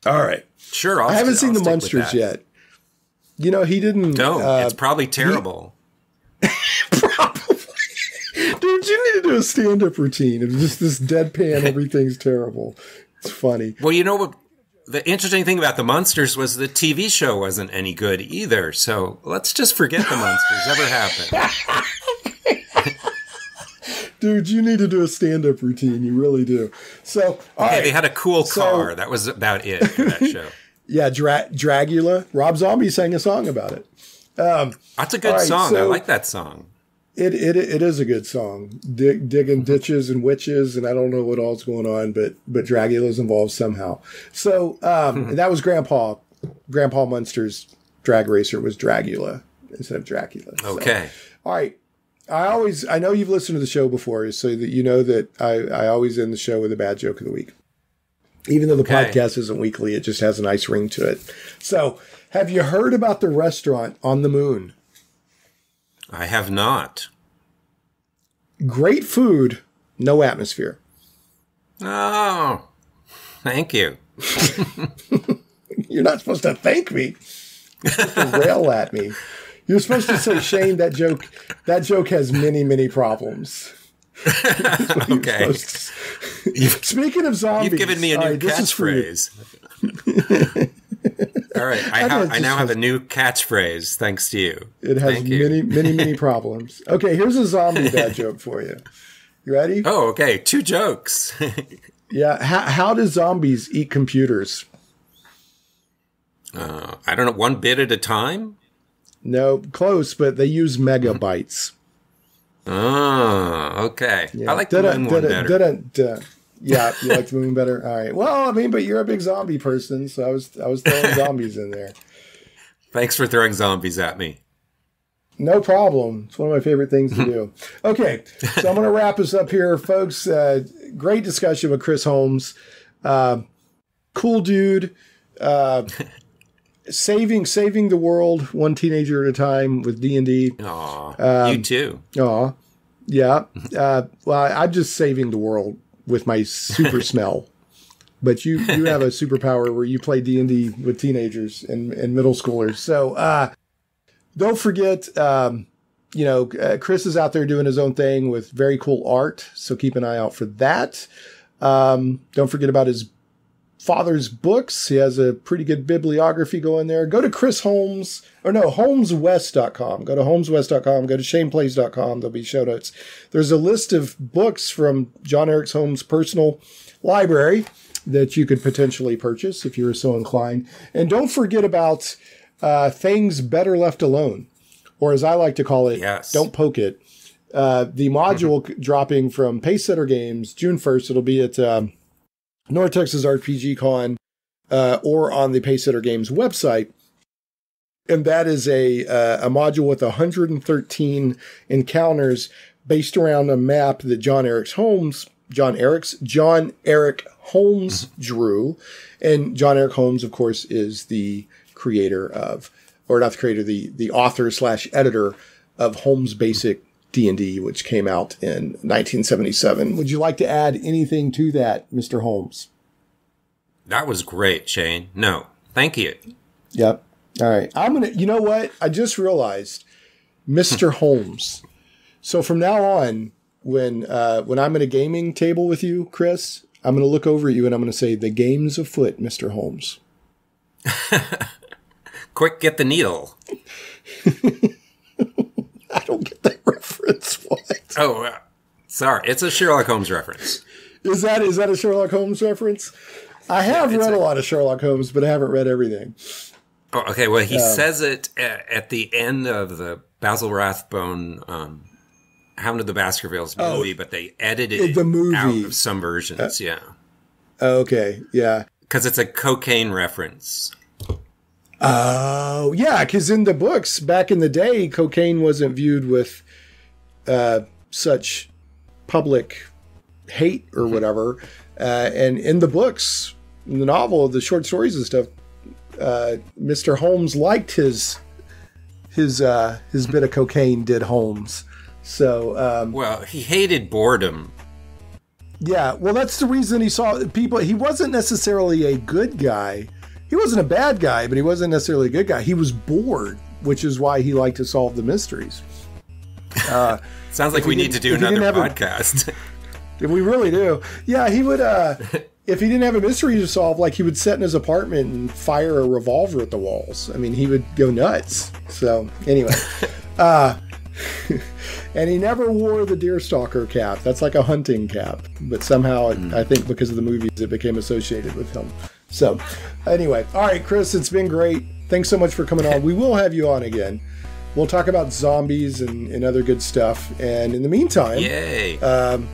All right. Sure, I'll I haven't st- seen I'll the Munsters yet. You know, he didn't. Don't. uh, it's probably terrible. probably. Dude, you need to do a stand-up routine of just this deadpan. Everything's terrible. It's funny. Well, you know what? The interesting thing about the Munsters was the TV show wasn't any good either. So let's just forget the Munsters ever happened. Dude, you need to do a stand-up routine. You really do. So, all Okay, right. they had a cool So- car. That was about it for that show. yeah, Dra- Dragula. Rob Zombie sang a song about it. Um, That's a good right, song. I so- like that song. It it it is a good song. Dig, digging ditches and witches, and I don't know what all's going on, but but Dragula's involved somehow. So um, and that was Grandpa Grandpa Munster's drag racer was Dragula instead of Dracula. So, Okay. all right. I always I know you've listened to the show before, so that you know that I I always end the show with a bad joke of the week. Even though the Okay. podcast isn't weekly, it just has a nice ring to it. So, have you heard about the restaurant on the moon? I have not. Great food, no atmosphere. Oh, thank you. You're not supposed to thank me. You're supposed to rail at me. You're supposed to say, Shane, that joke that joke has many, many problems. Okay. Speaking of zombies, You've given me a new right, this is for you. catchphrase. All right, I, know, ha- I now have a new catchphrase thanks to you. It has Thank you. many, many, many problems. Okay, here's a zombie bad joke for you. You ready? Oh, okay. Two jokes. Yeah. How, how do zombies eat computers? Uh, I don't know, one bit at a time? No, close, but they use megabytes. Oh, okay. I like the moon one better. uh, yeah, you like the moon better. All right. Well, I mean, but you're a big zombie person, so I was I was throwing zombies in there. Thanks for throwing zombies at me. No problem. It's one of my favorite things to do. Okay, so I'm going to wrap us up here, folks. Uh, great discussion with Chris Holmes. Uh, cool dude. Uh, saving saving the world one teenager at a time with D and D. Aw, Um, you too. Aw, yeah. Uh, well, I'm just saving the world with my super smell. But you you have a superpower where you play D and D with teenagers and, and middle schoolers. So uh, don't forget, um, you know, uh, Chris is out there doing his own thing with very cool art. So keep an eye out for that. Um, don't forget about his father's books. He has a pretty good bibliography going there. Go to Chris Holmes, or no, holmeswest.com. Go to holmeswest.com. Go to shaneplays.com. There'll be show notes. There's a list of books from John Eric Holmes' personal library that you could potentially purchase if you were so inclined. And don't forget about uh, Things Better Left Alone, or as I like to call it, Yes. Don't Poke It. Uh, the module c- dropping from Pacesetter Games June 1st. It'll be at um, North Texas RPG Con uh, or on the Pacesetter Games website. And that is a, uh, a module with 113 encounters based around a map that John Eric Holmes, John Eric's, John Eric Holmes drew. And John Eric Holmes, of course, is the creator of, or not the creator, the, the author slash editor of Holmes Basic D&D, which came out in 1977. Would you like to add anything to that, Mr. Holmes? That was great, Shane. No, thank you. Yep. All right. I'm going to, you know what? I just realized Mr. Holmes. So from now on, when, uh, when I'm at a gaming table with you, Chris, I'm going to look over at you and I'm going to say, the game's afoot, Mr. Holmes. Quick, get the needle. I don't get that reference. What? Oh, uh, sorry. It's a Sherlock Holmes reference. Is that, is that a Sherlock Holmes reference? I have it's read a, lot of Sherlock Holmes, but I haven't read everything. Oh, okay, well, he says it at, at the end of the Basil Rathbone um, Hound of the Baskervilles movie, but they edited Oh, it the movie. Uh, out of some versions, yeah. Okay. Yeah. Because it's a cocaine reference. Oh, yeah, because in the books back in the day, cocaine wasn't viewed with uh, such public hate or whatever. Uh, and in the books, in the novel, the short stories and stuff, uh, Mr. Holmes liked his his uh, his bit of cocaine. Did Holmes? So um, Well, he hated boredom. yeah, well, that's the reason he saw people. He wasn't necessarily a good guy. He wasn't a bad guy, but he wasn't necessarily a good guy. He was bored, which is why he liked to solve the mysteries. Sounds like we need to do another didn't a- podcast. And we really do. Yeah, he would. uh If he didn't have a mystery to solve, like he would sit in his apartment and fire a revolver at the walls. I mean, he would go nuts. So anyway, uh and he never wore the deerstalker cap. That's like a hunting cap, but somehow it, I think because of the movies, it became associated with him. So anyway, all right, Chris, it's been great. Thanks so much for coming on. We will have you on again. We'll talk about zombies and, and other good stuff. And in the meantime, Yay. Um,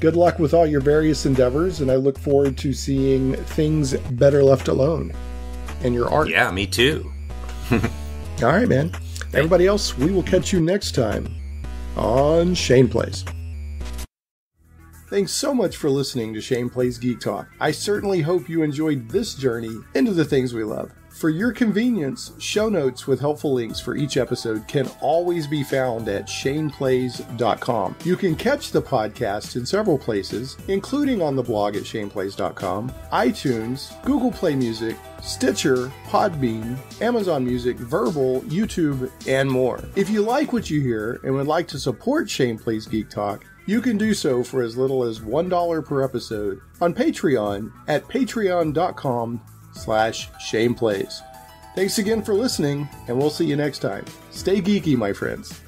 good luck with all your various endeavors, and I look forward to seeing things better left alone and your art. yeah, me too. All right, man. Everybody else, we will catch you next time on Shane Plays. Thanks so much for listening to Shane Plays Geek Talk. I certainly hope you enjoyed this journey into the things we love. For your convenience, show notes with helpful links for each episode can always be found at shaneplays.com. You can catch the podcast in several places, including on the blog at shaneplays.com, iTunes, Google Play Music, Stitcher, Podbean, Amazon Music, Verbal, YouTube, and more. If you like what you hear and would like to support Shane Plays Geek Talk, you can do so for as little as $1 per episode on Patreon at patreon.com slash shaneplays. Thanks again for listening, and we'll see you next time. Stay geeky, my friends.